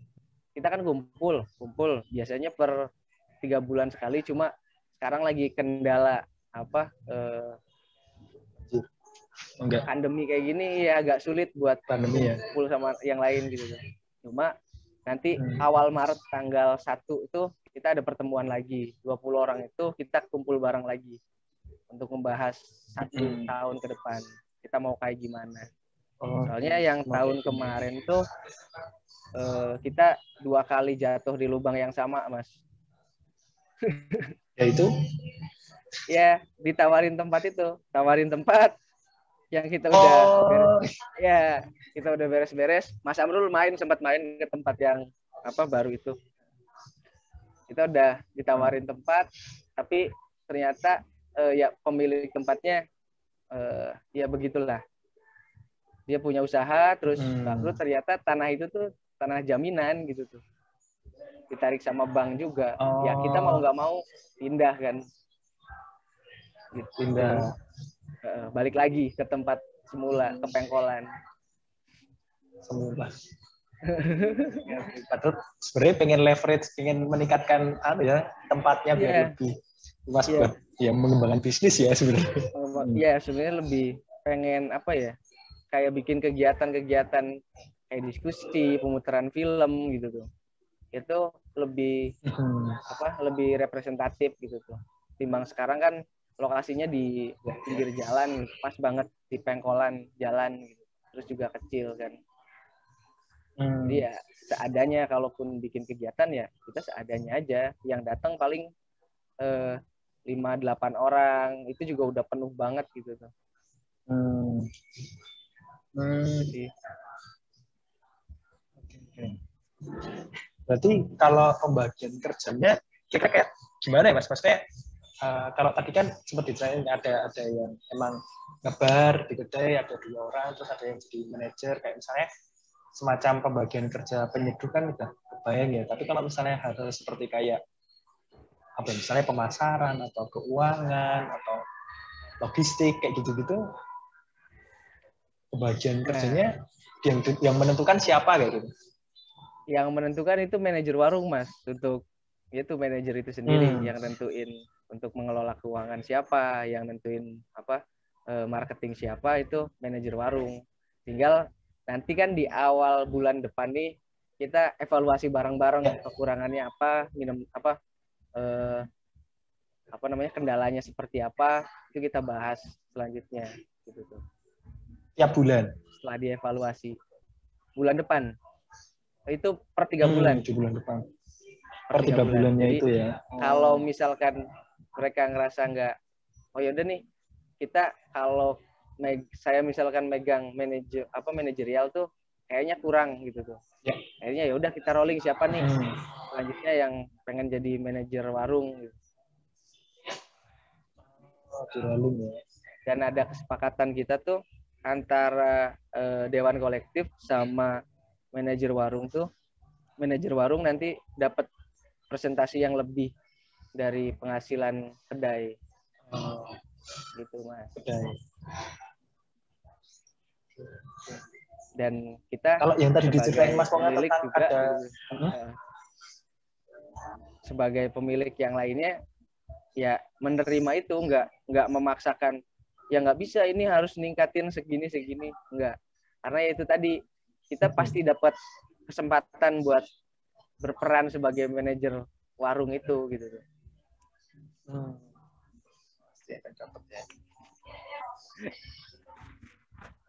kita kan kumpul kumpul biasanya per tiga bulan sekali cuma sekarang lagi kendala apa eh, Enggak pandemi kayak gini ya agak sulit buat pandemi ya. kumpul sama yang lain gitu. Cuma nanti Hmm. awal Maret tanggal 1 itu kita ada pertemuan lagi. 20 orang itu kita kumpul bareng lagi untuk membahas satu Hmm. tahun ke depan. Kita mau kayak gimana. Oh, Soalnya yang Oke. tahun kemarin tuh eh, kita dua kali jatuh di lubang yang sama, Mas. ya itu? Ya, ditawarin tempat itu, tawarin tempat yang kita udah beres- Oh, ya kita udah beres-beres. Mas Amrul main sempat main ke tempat yang apa baru itu. Kita udah ditawarin tempat tapi ternyata eh, ya pemilik tempatnya eh, ya begitulah dia punya usaha terus Hmm. bangkrut ternyata tanah itu tuh tanah jaminan gitu tuh ditarik sama bank juga ya kita mau Oh. nggak mau pindah kan gitu. pindah. Balik lagi ke tempat semula ke pengkolan semula. Padahal sebenarnya pengen leverage, pengen meningkatkan apa ya tempatnya biar Yeah. lebih luas Yeah. buat ya mengembangkan bisnis ya sebenarnya. Ya sebenarnya lebih pengen apa ya kayak bikin kegiatan-kegiatan kayak diskusi pemutaran film gitu tuh. Itu lebih Hmm. apa lebih representatif gitu tuh. Timbang sekarang kan lokasinya di pinggir jalan pas banget di pengkolan jalan gitu. Terus juga kecil kan. Hmm. jadi ya seadanya kalaupun bikin kegiatan ya kita seadanya aja. Yang datang paling eh, lima delapan orang. Itu juga udah penuh banget gitu tuh. Hmm. Hmm. Oke. Berarti kalau pembagian kerjanya kita kayak gimana ya mas? Maksudnya eh, kalau tadi kan sempat diceritain ada ada yang emang ngebar di kedai ada dua orang terus ada yang jadi manajer kayak misalnya semacam pembagian kerja penyeduh kan udah kebayang ya. Tapi kalau misalnya hal hal seperti kayak apa ya, misalnya pemasaran atau keuangan atau logistik kayak gitu-gitu pembagian kerjanya yang yang menentukan siapa kayak gitu. yang menentukan itu manajer warung mas untuk itu manajer itu sendiri Hmm. yang nentuin untuk mengelola keuangan siapa yang nentuin apa eh, marketing siapa itu manajer warung tinggal nanti kan di awal bulan depan nih kita evaluasi bareng-bareng Ya. kekurangannya apa minum apa eh, apa namanya kendalanya seperti apa itu kita bahas selanjutnya gitu tuh Tiap bulan. setelah dievaluasi bulan depan itu per tiga Hmm, bulan Di bulan depan. Per tiga bulan. bulannya Jadi, itu ya. kalau misalkan mereka ngerasa nggak oh yaudah nih kita kalau meg- saya misalkan megang manajer apa manajerial tuh kayaknya kurang gitu tuh Ya. akhirnya ya udah kita rolling siapa nih Hmm. selanjutnya yang pengen jadi manajer warung gitu. Oh, rolling ya. dan ada kesepakatan kita tuh antara eh, dewan kolektif sama manajer warung tuh manajer warung nanti dapat presentasi yang lebih dari penghasilan kedai Oh, gitu mas kedai. dan kita Kalau yang tadi diceritain Mas Ponga pemilik tentang juga, ada gitu. Hmm? Eh, sebagai pemilik yang lainnya ya menerima itu nggak nggak memaksakan ya nggak bisa ini harus ningkatin segini segini nggak karena ya itu tadi kita pasti dapat kesempatan buat berperan sebagai manajer warung itu gitu tuh. Hmm. Pasti akan dapat ya.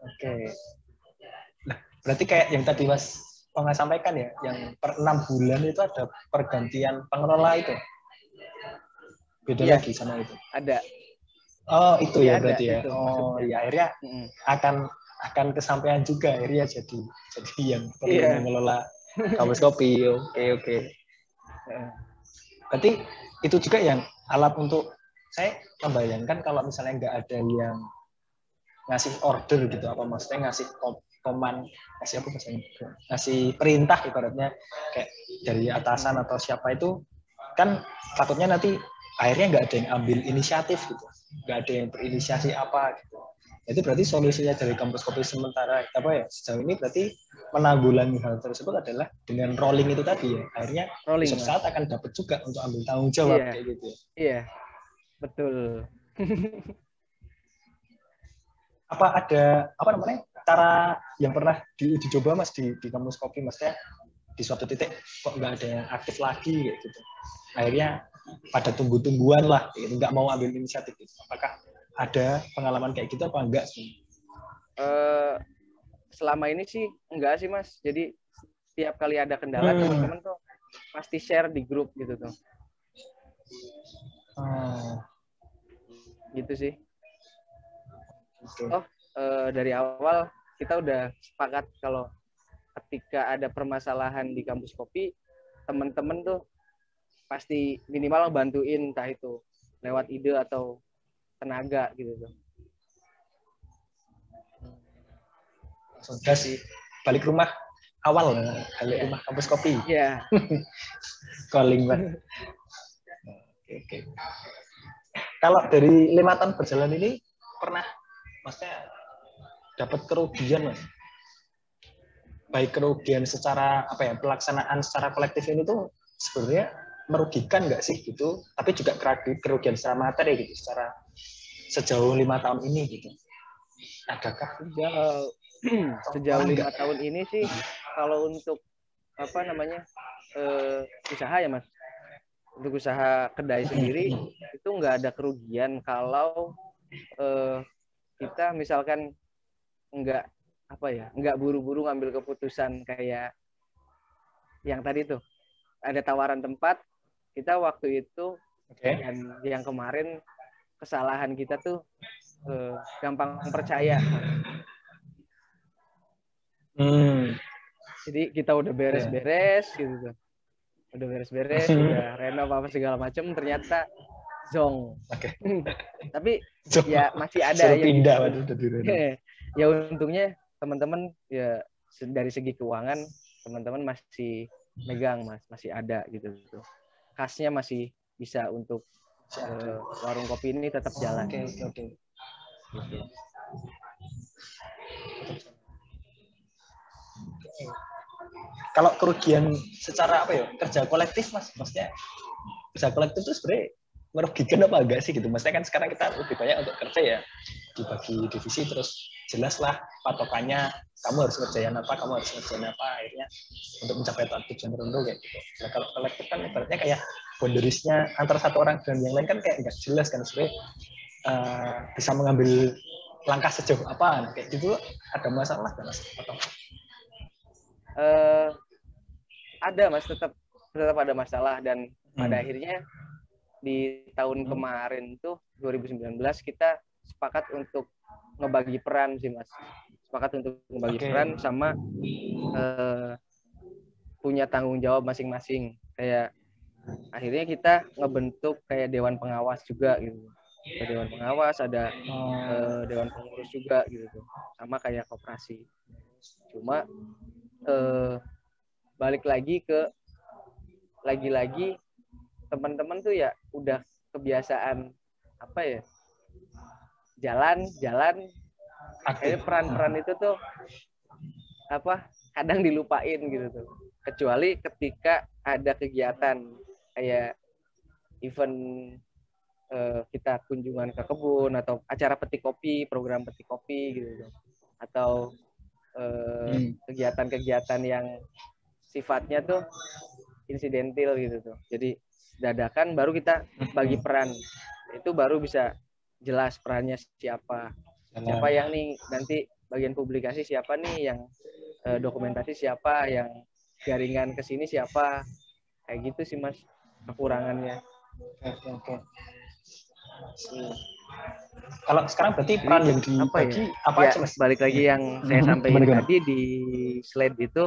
Oke. Nah, berarti kayak yang tadi Mas Ponga sampaikan ya, yang per enam bulan itu ada pergantian pengelola itu. Beda Iya. lagi sama itu. ada Oh, itu Iya, ya ada, berarti ya. itu Oh, iya akhirnya Mm-mm. akan akan kesampaian juga akhirnya jadi jadi yang perlu Iya. mengelola kampus kopi. Oke, oke. Eh, Berarti itu juga yang alat untuk saya membayangkan kalau misalnya nggak ada yang ngasih order gitu apa maksudnya ngasih kom- koman ngasih apa maksudnya ngasih perintah ibaratnya kayak dari atasan atau siapa itu kan takutnya nanti akhirnya nggak ada yang ambil inisiatif gitu nggak ada yang berinisiasi apa gitu itu berarti solusinya dari kampus kopi sementara apa ya sejauh ini berarti menanggulangi hal tersebut adalah dengan rolling itu tadi ya akhirnya rolling Mas. saat akan dapat juga untuk ambil tanggung jawab Iya. kayak gitu. ya. iya betul Apa ada apa namanya cara yang pernah di, dicoba mas di, di kampus kopi maksudnya di suatu titik kok nggak ada yang aktif lagi kayak gitu. Akhirnya pada tunggu-tungguan lah, gitu. nggak mau ambil inisiatif. Gitu. Apakah ada pengalaman kayak gitu apa enggak sih? eh selama ini sih enggak sih mas jadi setiap kali ada kendala Hmm. teman-teman tuh pasti share di grup gitu tuh Oh, gitu sih gitu. Oh. Eh, dari awal kita udah sepakat kalau ketika ada permasalahan di kampus kopi teman-teman tuh pasti minimal bantuin entah itu lewat ide atau tenaga gitu tuh Langsung gas sih. Balik rumah awal, balik Iya. rumah kampus kopi. ya calling banget. Oke, oke. Kalau dari lima tahun berjalan ini pernah, maksudnya dapat kerugian mas? baik kerugian secara apa ya pelaksanaan secara kolektif ini tuh sebenarnya merugikan nggak sih gitu? Tapi juga kerugian secara materi gitu secara sejauh lima tahun ini gitu. Adakah sejauh sejauh lima tahun ini sih kalau untuk apa namanya uh, usaha ya mas? Untuk usaha kedai sendiri itu nggak ada kerugian kalau uh, kita misalkan nggak apa ya nggak buru-buru ngambil keputusan kayak yang tadi tuh. Ada tawaran tempat kita waktu itu okay. dan yang kemarin kesalahan kita tuh uh, gampang percaya hmm. jadi kita udah beres-beres gitu tuh udah beres-beres udah renov apa segala macam ternyata zong okay. tapi zong. ya masih ada ya pindah ya untungnya teman-teman ya dari segi keuangan teman-teman masih megang mas masih ada gitu tuh khasnya masih bisa untuk uh, warung kopi ini tetap jalan. Oke oke. Kalau kerugian secara apa ya? Kerja kolektif mas. Maksudnya kerja kolektif itu sebenarnya merugikan apa enggak sih gitu? Maksudnya kan sekarang kita lebih banyak untuk kerja ya dibagi divisi terus jelas lah patokannya kamu harus ngerjain apa kamu harus ngerjain apa akhirnya untuk mencapai tujuan tertentu kayak gitu. Nah, kalau kolektif kan ibaratnya kayak boundariesnya antara satu orang dan yang lain kan kayak nggak jelas kan sebenarnya uh, bisa mengambil langkah sejauh apa kayak gitu ada masalah kan mas? Atau uh, ada mas tetap tetap ada masalah dan hmm. pada akhirnya di tahun hmm. kemarin tuh 2019 kita sepakat untuk ngebagi peran sih mas sepakat untuk ngebagi okay. peran sama uh, punya tanggung jawab masing-masing kayak akhirnya kita ngebentuk kayak dewan pengawas juga gitu ada dewan pengawas ada oh. uh, dewan pengurus juga gitu sama kayak koperasi cuma uh, balik lagi ke lagi-lagi teman-teman tuh ya udah kebiasaan apa ya? Jalan jalan. Akhirnya peran-peran itu tuh apa? Kadang dilupain gitu tuh. Kecuali ketika ada kegiatan kayak event uh, kita kunjungan ke kebun atau acara petik kopi program petik kopi gitu atau Hmm. kegiatan-kegiatan yang sifatnya tuh insidentil gitu tuh. Jadi dadakan baru kita bagi peran. Itu baru bisa jelas perannya siapa. Siapa yang nih nanti bagian publikasi siapa nih yang uh, dokumentasi siapa yang jaringan ke sini siapa. Kayak gitu sih Mas kekurangannya. Oke, oke. Kalau sekarang berarti peran yang dibagi apa, ya? apa ya, aja mas? Balik lagi yang saya sampaikan tadi di slide itu,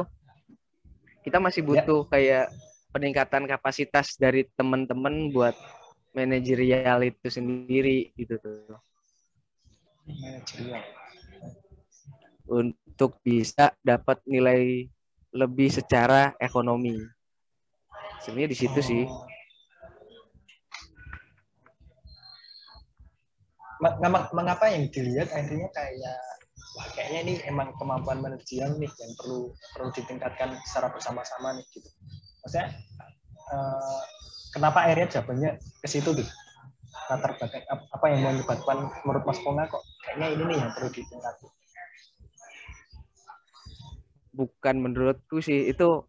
kita masih ya. butuh ya. kayak peningkatan kapasitas dari teman-teman buat manajerial itu sendiri gitu tuh. Untuk bisa dapat nilai lebih secara ekonomi. Sebenarnya di situ oh. sih. mengapa yang dilihat akhirnya kayak wah kayaknya ini emang kemampuan manajerial nih yang perlu perlu ditingkatkan secara bersama-sama nih gitu. Maksudnya uh, kenapa akhirnya jawabannya ke situ tuh? Latar belakang apa yang menyebabkan menurut Mas Ponga kok kayaknya ini nih yang perlu ditingkatkan? Bukan menurutku sih, itu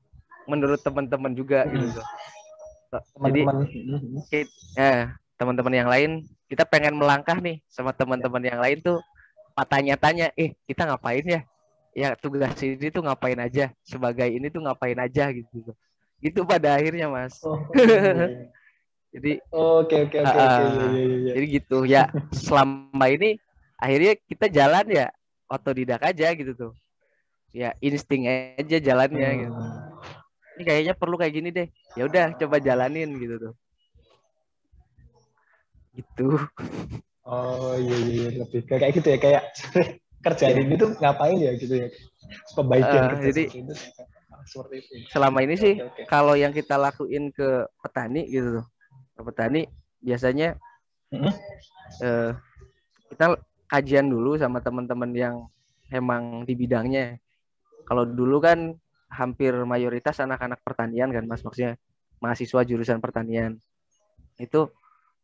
menurut teman-teman juga hmm. gitu. Teman-teman. Jadi, ya, teman-teman yang lain kita pengen melangkah nih sama teman-teman yang lain tuh tanya-tanya eh kita ngapain ya ya tugas ini tuh ngapain aja sebagai ini tuh ngapain aja gitu itu pada akhirnya mas. Oh, jadi oke oke oke iya, iya, iya, jadi gitu ya. Selama ini akhirnya kita jalan ya. Otodidak aja gitu tuh. Ya insting aja jalannya hmm. gitu. Ini kayaknya perlu kayak gini deh. Ya udah coba jalanin gitu tuh. Gitu. Oh iya, iya iya. Lebih kayak gitu ya. Kayak kerjaan ini tuh ngapain ya gitu ya? Perbaikan uh, jadi itu seperti itu selama ini sih okay, kalau yang kita lakuin ke petani gitu ke petani biasanya mm-hmm. uh, kita kajian dulu sama teman-teman yang emang di bidangnya kalau dulu kan hampir mayoritas anak-anak pertanian kan mas maksudnya mahasiswa jurusan pertanian itu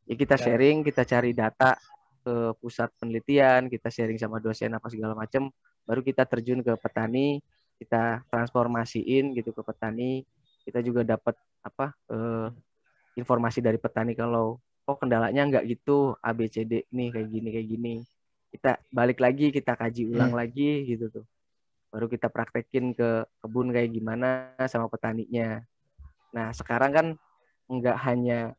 ya kita Ya. sharing kita cari data ke pusat penelitian kita sharing sama dosen apa segala macam baru kita terjun ke petani kita transformasiin gitu ke petani kita juga dapat apa eh, informasi dari petani kalau oh kendalanya nggak gitu A B C D nih kayak gini kayak gini. Kita balik lagi kita kaji ulang lagi gitu tuh. Baru kita praktekin ke kebun kayak gimana sama petaninya. Nah sekarang kan nggak hanya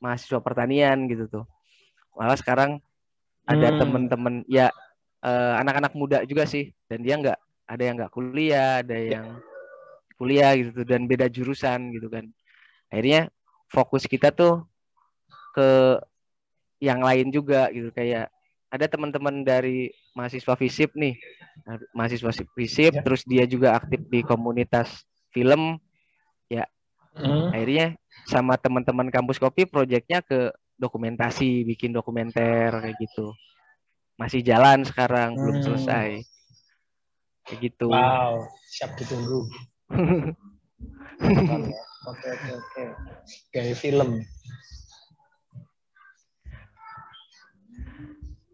mahasiswa pertanian gitu tuh. Malah sekarang ada Hmm. temen-temen ya eh, anak-anak muda juga sih dan dia nggak ada yang nggak kuliah ada yang kuliah gitu dan beda jurusan gitu kan akhirnya fokus kita tuh ke yang lain juga gitu kayak ada teman-teman dari mahasiswa FISIP nih mahasiswa FISIP Ya. terus dia juga aktif di komunitas film Hmm. akhirnya sama teman-teman kampus kopi proyeknya ke dokumentasi bikin dokumenter kayak gitu masih jalan sekarang belum Hmm. selesai kayak gitu Wow, siap ditunggu. Oke oke oke. Kayak film.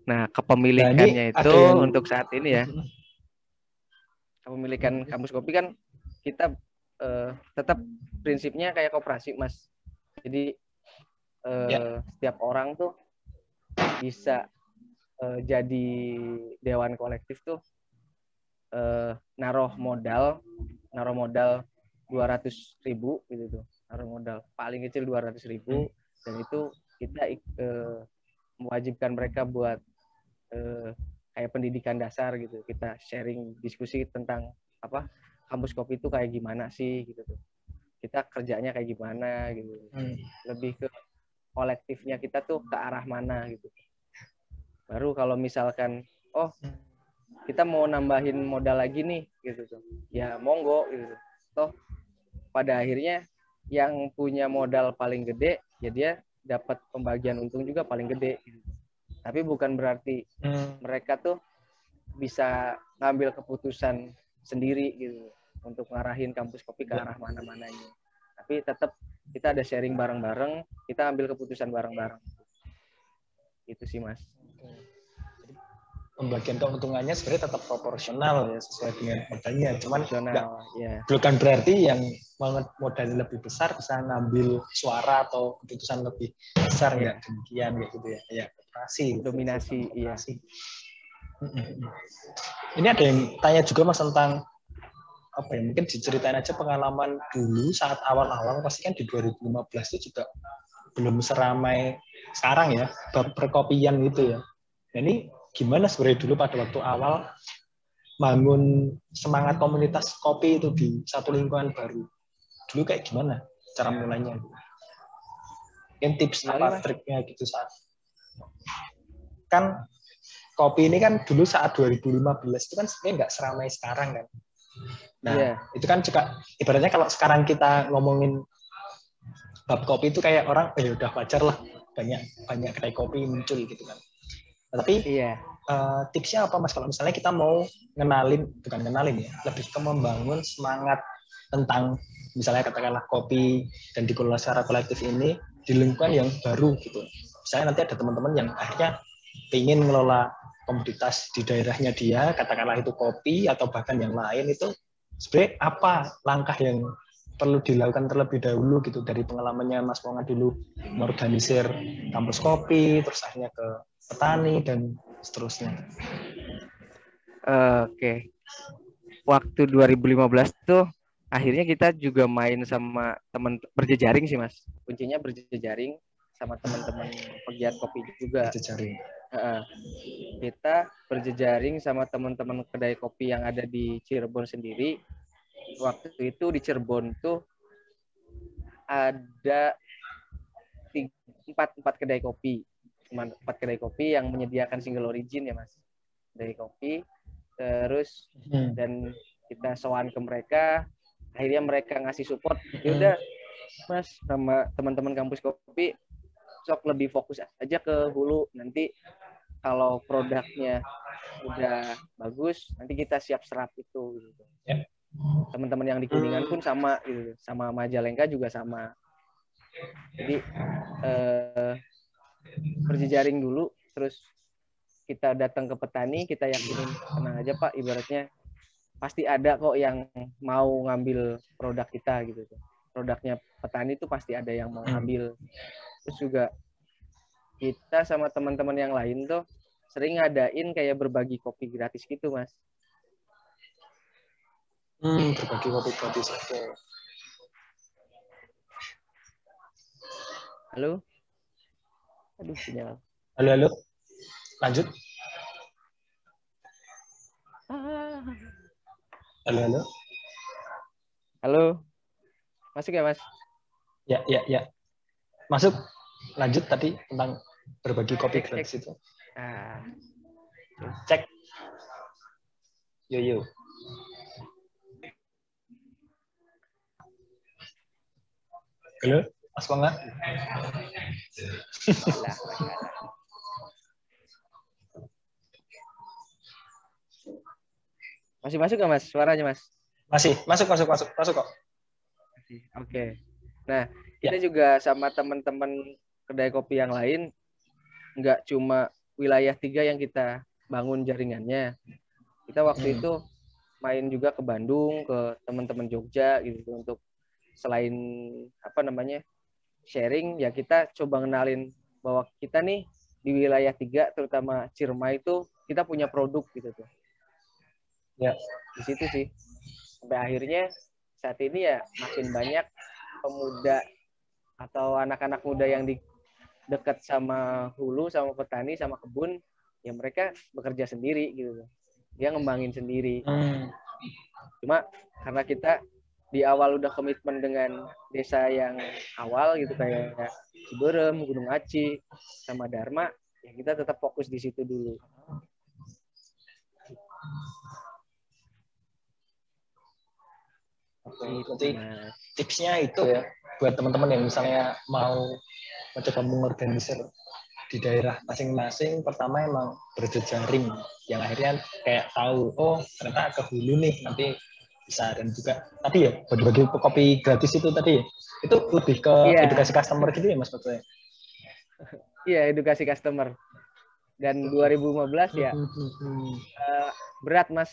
nah kepemilikannya Nah, ini ada itu yang- untuk saat ini ya kepemilikan kampus kopi kan kita eh, tetap prinsipnya kayak koperasi mas jadi eh, Ya. setiap orang tuh bisa eh, jadi dewan kolektif tuh eh, naruh modal naruh modal 200 ribu gitu tuh. Naruh modal paling kecil 200 ribu dan itu kita ik- eh, mewajibkan mereka buat eh, kayak pendidikan dasar gitu. Kita sharing diskusi tentang apa kampus kopi itu kayak gimana sih gitu tuh. Kita kerjanya kayak gimana gitu. Hmm. lebih ke kolektifnya kita tuh ke arah mana gitu. Baru kalau misalkan oh kita mau nambahin modal lagi nih gitu tuh ya monggo gitu toh pada akhirnya yang punya modal paling gede ya dia dapat pembagian untung juga paling gede gitu. tapi bukan berarti Hmm. mereka tuh bisa ngambil keputusan sendiri gitu untuk ngarahin kampus kopi ke arah mana-mananya. Tapi tetap kita ada sharing bareng-bareng, kita ambil keputusan bareng-bareng. Itu sih mas. Pembagian keuntungannya sebenarnya tetap proporsional ya sesuai dengan modalnya. Cuman nggak ya. bukan berarti yang modalnya lebih besar bisa ngambil suara atau keputusan lebih besar nggak demikian ya gitu ya ya operasi Dominasi, iya. ini ada yang tanya juga mas tentang apa ya mungkin diceritain aja pengalaman dulu saat awal-awal pasti kan di 2015 itu juga belum seramai sekarang ya bab perkopian gitu ya Nah, ini gimana sebenarnya dulu pada waktu awal bangun semangat komunitas kopi itu di satu lingkungan baru? Dulu kayak gimana cara mulainya? Mungkin tips apa triknya gitu saat kan kopi ini kan dulu saat 2015 itu kan sebenarnya nggak seramai sekarang kan. Nah Iya. itu kan juga ibaratnya kalau sekarang kita ngomongin bab kopi itu kayak orang eh udah wajar lah banyak banyak kedai kopi muncul gitu kan tapi Iya. eh, tipsnya apa mas? Kalau misalnya kita mau ngenalin bukan ngenalin ya lebih ke membangun semangat tentang misalnya katakanlah kopi dan dikelola secara kolektif ini di lingkungan yang baru gitu. Misalnya nanti ada teman-teman yang akhirnya ingin mengelola komoditas di daerahnya dia katakanlah itu kopi atau bahkan yang lain itu sebenarnya apa langkah yang perlu dilakukan terlebih dahulu gitu? Dari pengalamannya Mas Ponga dulu mengorganisir kampus kopi terus akhirnya ke petani dan seterusnya. Oke. Waktu 2015 tuh akhirnya kita juga main sama teman berjejaring sih mas. Kuncinya berjejaring sama teman-teman pegiat kopi juga. Jejaring. Heeh. kita berjejaring sama teman-teman kedai kopi yang ada di Cirebon sendiri. Waktu itu di Cirebon tuh ada tiga, empat empat kedai kopi, cuma empat kedai kopi yang menyediakan single origin ya mas, kedai kopi. Terus Hmm. dan kita sowan ke mereka, akhirnya mereka ngasih support. Ya udah, mas sama teman-teman kampus kopi sok lebih fokus aja ke hulu nanti kalau produknya udah bagus nanti kita siap serap itu gitu. Ya. teman-teman yang di kuningan pun sama gitu sama Majalengka juga sama jadi eh, berjejaring dulu terus kita datang ke petani kita yakinin tenang aja pak ibaratnya pasti ada kok yang mau ngambil produk kita gitu produknya petani itu pasti ada yang mau ngambil terus juga kita sama teman-teman yang lain tuh sering ngadain kayak berbagi kopi gratis gitu mas Hmm, berbagi kopi gratis. Oke. halo aduh sinyal Halo, halo. Lanjut. Ah. Halo, halo. halo masuk ya mas Ya, ya, ya. Masuk. Lanjut tadi tentang berbagi kopi Cek, cek. gratis itu. ah Cek. Yo, yo. Halo, Mas Pongga. Masih masuk nggak mas suaranya mas Masih, masuk, masuk, masuk, masuk kok. Oke. Nah, kita juga sama teman-teman kedai kopi yang lain nggak cuma wilayah tiga yang kita bangun jaringannya. Kita waktu Hmm. itu main juga ke Bandung, ke teman-teman Jogja gitu untuk selain apa namanya sharing ya kita coba kenalin bahwa kita nih di wilayah tiga terutama Ciremai itu kita punya produk gitu tuh. Ya. Di situ sih sampai akhirnya saat ini ya makin banyak pemuda atau anak-anak muda yang di dekat sama hulu, sama petani, sama kebun, ya mereka bekerja sendiri gitu. Dia ngembangin sendiri. Hmm. Cuma karena kita di awal udah komitmen dengan desa yang awal gitu kayak Ciberem, Gunung Aci, sama Dharma, ya kita tetap fokus di situ dulu. Oke, Mas. tipsnya itu ya buat teman-teman yang misalnya mau mencoba mengorganisir di daerah masing-masing pertama emang berjejaring yang akhirnya kayak tahu oh ternyata ke hulu nih nanti bisa dan juga tadi ya bagi-bagi kopi gratis itu tadi ya, itu lebih ke Iya. edukasi customer gitu ya mas maksudnya Iya, edukasi customer. Dan 2015 ya Hmm, hmm. eh, berat mas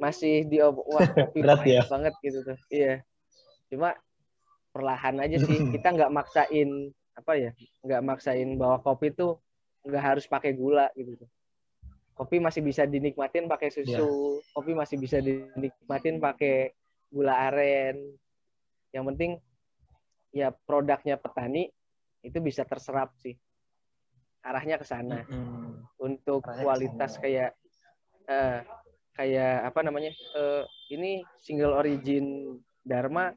masih di wah kopi Berat ya? banget gitu tuh iya cuma perlahan aja sih kita nggak maksain apa ya nggak maksain bahwa kopi tuh nggak harus pakai gula gitu tuh kopi masih bisa dinikmatin pakai susu kopi masih bisa dinikmatin pakai gula aren yang penting ya produknya petani itu bisa terserap sih arahnya ke sana Hmm. untuk Arahnya kualitas sana. kayak eh, kayak apa namanya eh, ini single origin Dharma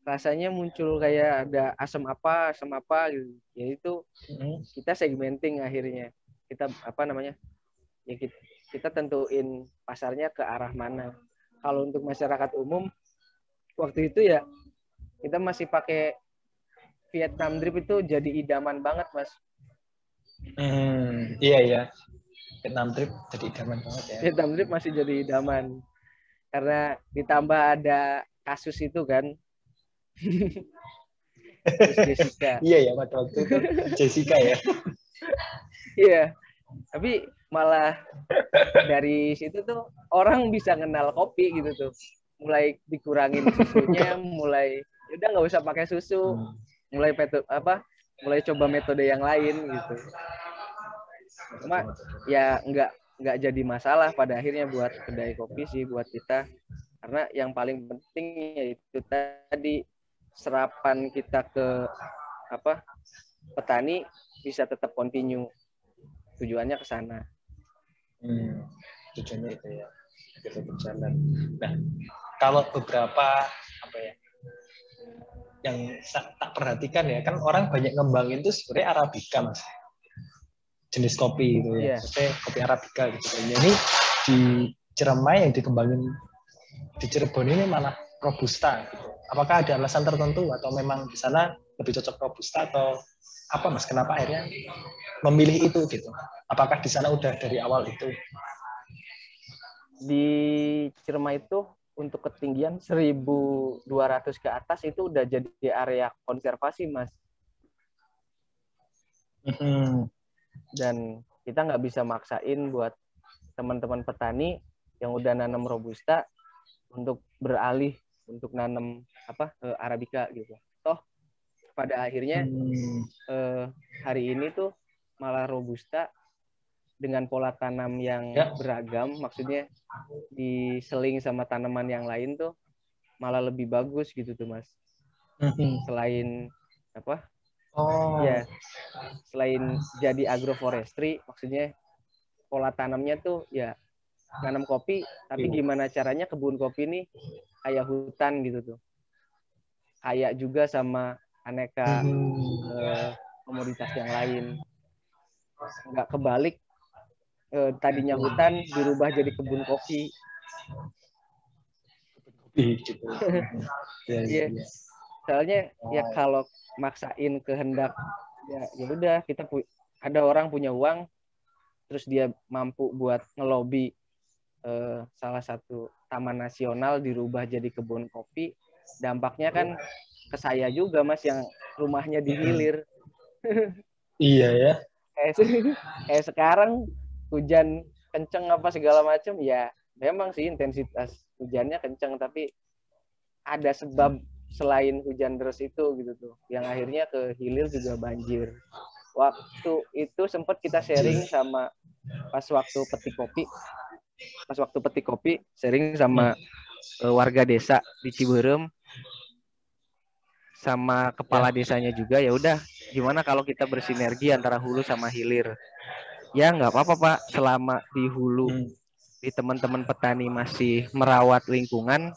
rasanya muncul kayak ada asam apa asam apa gitu ya itu Hmm. kita segmenting akhirnya kita apa namanya ya kita, kita tentuin pasarnya ke arah mana. Kalau untuk masyarakat umum waktu itu ya kita masih pakai Vietnam drip itu jadi idaman banget mas. Hmm, iya iya. Vietnam trip jadi idaman banget ya. Vietnam drip masih jadi idaman. Karena ditambah ada kasus itu kan. Terus Jessica. Iya ya pada waktu itu Jessica ya. Iya. Tapi malah dari situ tuh orang bisa kenal kopi gitu tuh. Mulai dikurangin susunya mulai "Ya udah nggak usah pakai susu. Hmm. mulai metode apa mulai coba metode yang lain gitu. Cuma ya nggak nggak jadi masalah pada akhirnya buat kedai kopi sih buat kita. Karena yang paling penting yaitu tadi serapan kita ke apa petani bisa tetap continue tujuannya ke sana Hmm, tujuannya itu ya kita berjalan. Nah, kalau beberapa apa ya yang tak perhatikan ya kan orang banyak ngembangin tuh sebenarnya arabica mas jenis kopi itu ya. Maksudnya kopi arabica gitu. Nah, ini di Ciremai yang dikembangin di Cirebon ini malah robusta. Gitu. Apakah ada alasan tertentu atau memang di sana lebih cocok robusta atau apa mas? Kenapa akhirnya memilih itu gitu? Apakah di sana udah dari awal itu? Di Cirema itu untuk ketinggian 1.200 ke atas itu udah jadi area konservasi mas. Hmm. Dan kita nggak bisa maksain buat teman-teman petani yang udah nanam robusta untuk beralih untuk nanam apa eh, arabica gitu. Toh pada akhirnya Hmm. eh, hari ini tuh malah robusta dengan pola tanam yang Ya. beragam, maksudnya diseling sama tanaman yang lain tuh malah lebih bagus gitu tuh mas. Hmm. Selain apa? Oh. Ya, selain jadi agroforestry, maksudnya pola tanamnya tuh ya nanam kopi, tapi Iya. gimana caranya kebun kopi ini kayak hutan gitu tuh. Kayak juga sama aneka Hmm. eh, komoditas yang lain. Nggak kebalik, eh, tadinya hutan dirubah jadi kebun kopi. Gitu. Iya, Iya. iya. Soalnya ya kalau maksain kehendak ya ya udah kita pu- ada orang punya uang terus dia mampu buat ngelobi eh, salah satu taman nasional dirubah jadi kebun kopi dampaknya kan ke saya juga mas yang rumahnya di hilir Iya ya. kayak, kayak sekarang hujan kenceng apa segala macam ya memang sih intensitas hujannya kenceng tapi ada sebab selain hujan deras itu gitu tuh yang akhirnya ke hilir juga banjir. Waktu itu sempat kita sharing sama pas waktu petik kopi pas waktu petik kopi sharing sama eh, warga desa di Ciberem sama kepala desanya juga ya udah gimana kalau kita bersinergi antara hulu sama hilir ya nggak apa-apa pak selama di hulu Hmm. di teman-teman petani masih merawat lingkungan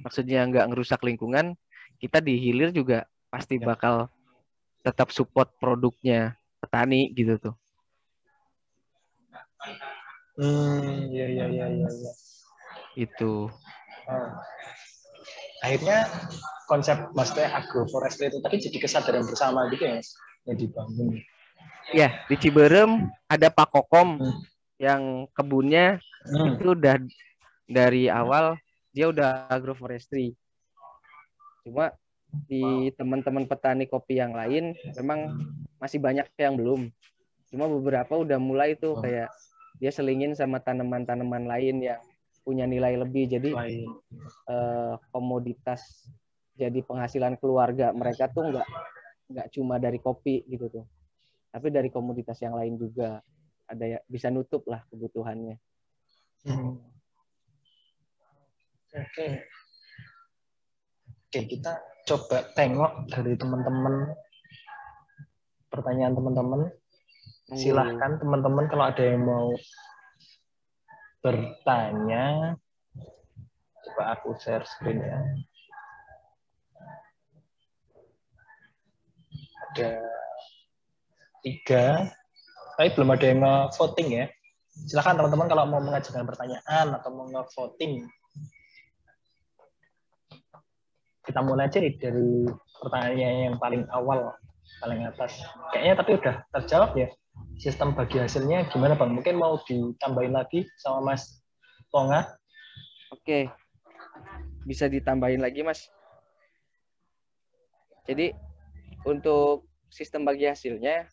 maksudnya nggak ngerusak lingkungan kita di hilir juga pasti Ya. bakal tetap support produknya petani gitu tuh Hmm, iya iya iya iya. iya. itu Oh. Akhirnya konsep maksudnya agroforestry itu tadi jadi kesadaran bersama gitu ya, yang dibangun. ya di Ciberem ada Pak Kokom Hmm. yang kebunnya Hmm. itu udah dari awal dia udah agroforestry cuma di teman-teman petani kopi yang lain memang masih banyak yang belum cuma beberapa udah mulai tuh Oh. kayak dia selingin sama tanaman-tanaman lain yang punya nilai lebih jadi eh, komoditas jadi penghasilan keluarga mereka tuh nggak nggak cuma dari kopi gitu tuh tapi dari komoditas yang lain juga ada ya bisa nutup lah kebutuhannya Hmm. Oke. Oke, kita coba tengok dari teman-teman pertanyaan teman-teman. Silahkan teman-teman kalau ada yang mau bertanya. Coba aku share screen ya. Ada tiga, tapi belum ada yang voting ya. Silahkan teman-teman kalau mau mengajukan pertanyaan atau mau nge-voting. Kita mulai aja dari pertanyaan yang paling awal, paling atas. Kayaknya tapi udah terjawab ya. Sistem bagi hasilnya gimana Bang? Mungkin mau ditambahin lagi sama Mas Tonga? Oke. Bisa ditambahin lagi, Mas. Jadi untuk sistem bagi hasilnya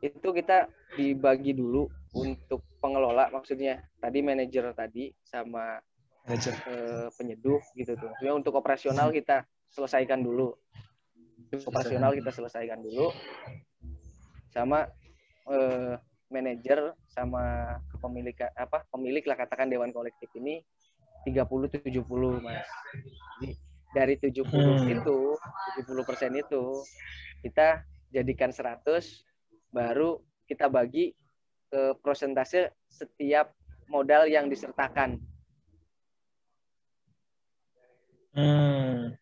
itu kita dibagi dulu untuk pengelola maksudnya tadi manajer tadi sama Manager. eh, penyeduh gitu tuh. Maksudnya untuk operasional kita selesaikan dulu. Operasional kita selesaikan dulu. Sama eh, manajer sama kepemilikan apa pemilik lah katakan dewan kolektif ini 30 70 Mas. Jadi dari 70 Hmm. itu 70% itu kita jadikan 100 baru kita bagi ke prosentase setiap modal yang disertakan. Hmm.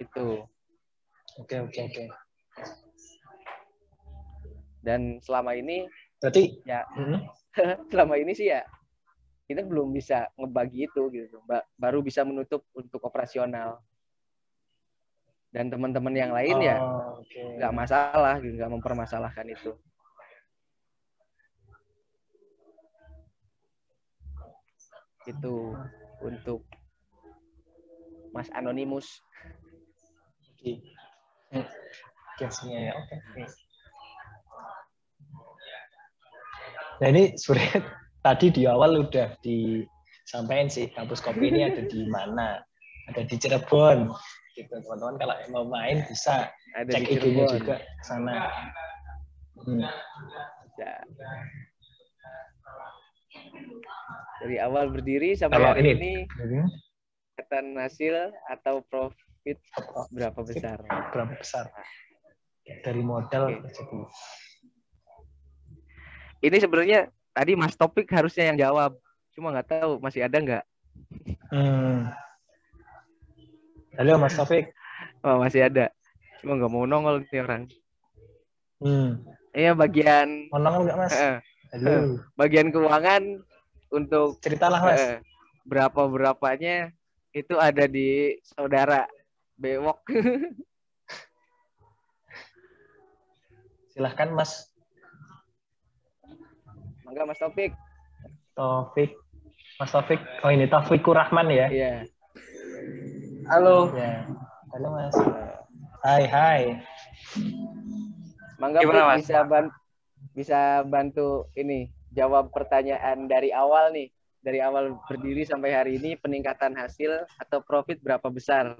Itu. Oke oke oke. Dan selama ini Berarti ya hmm, selama ini sih ya kita belum bisa ngebagi itu gitu. Ba- Baru bisa menutup untuk operasional. dan teman-teman yang lain ya Oh, oke. nggak masalah nggak mempermasalahkan itu itu untuk Mas Anonimus Oke. Hmm. Ya. Oke. oke. Nah ini sebenarnya tadi di awal udah disampaikan sih kampus kopi ini ada di mana? Ada di Cirebon. Gitu teman-teman kalau mau main bisa ada cek IG-nya Cirebon juga ke sana. Hmm. Ya. dari awal berdiri sampai Kalau hari ini- ini kelihatan hasil atau profit berapa besar Berapa besar? Dari modal jadi. ini sebenarnya tadi Mas Topik harusnya yang jawab cuma nggak tahu masih ada nggak Hmm. Halo Mas Taufik. oh masih ada cuma nggak mau nongol nih orang Hmm. Iya bagian Mau nongol nggak Mas? eh, Halo. bagian keuangan untuk Ceritalah Mas. eh, berapa berapanya itu ada di saudara bewok Silahkan Mas mangga Mas Topik Taufik. Mas Taufik. Oh ini Taufikur Rahman ya? iya Halo. Ya. Halo Mas. Hai hai. mangga Gimana, Mas? bisa ban- bisa bantu ini jawab pertanyaan dari awal nih dari awal berdiri sampai hari ini peningkatan hasil atau profit berapa besar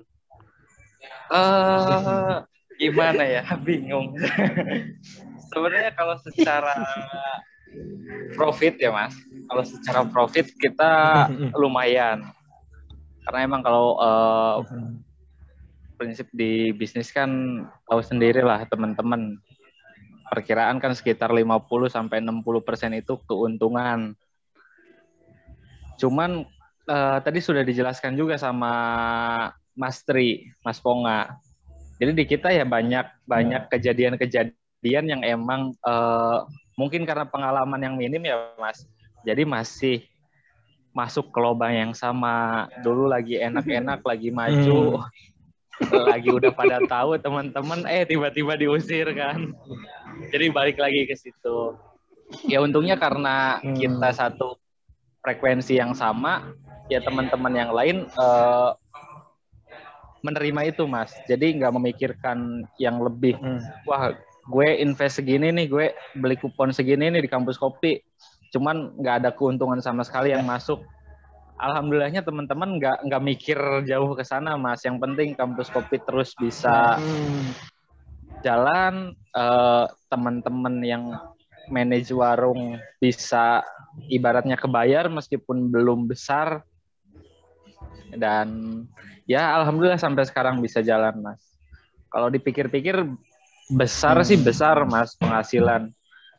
Eh, gimana ya? Bingung. Sebenarnya kalau secara profit ya, Mas. Kalau secara profit kita lumayan. Karena emang kalau eh, prinsip di bisnis kan tahu sendiri lah teman-teman. Perkiraan kan sekitar 50 sampai 60% persen itu keuntungan. Cuman eh, tadi sudah dijelaskan juga sama Mas Tri, Mas Ponga. Jadi di kita ya banyak banyak kejadian-kejadian yang emang eh, mungkin karena pengalaman yang minim ya Mas. Jadi masih masuk ke lubang yang sama. Dulu lagi enak-enak, lagi maju, lagi udah pada tahu teman-teman, eh tiba-tiba diusir kan. Jadi balik lagi ke situ. Ya untungnya karena Hmm. kita satu frekuensi yang sama, ya teman-teman yang lain eh, menerima itu mas. Jadi nggak memikirkan yang lebih Hmm. wah gue invest segini nih gue beli kupon segini nih di kampus kopi. Cuman nggak ada keuntungan sama sekali yang masuk. Alhamdulillahnya teman-teman nggak nggak mikir jauh ke sana mas. Yang penting kampus kopi terus bisa Hmm. jalan eh, teman-teman yang manage warung bisa ibaratnya kebayar meskipun belum besar dan ya alhamdulillah sampai sekarang bisa jalan mas. Kalau dipikir-pikir besar sih Hmm. besar mas penghasilan.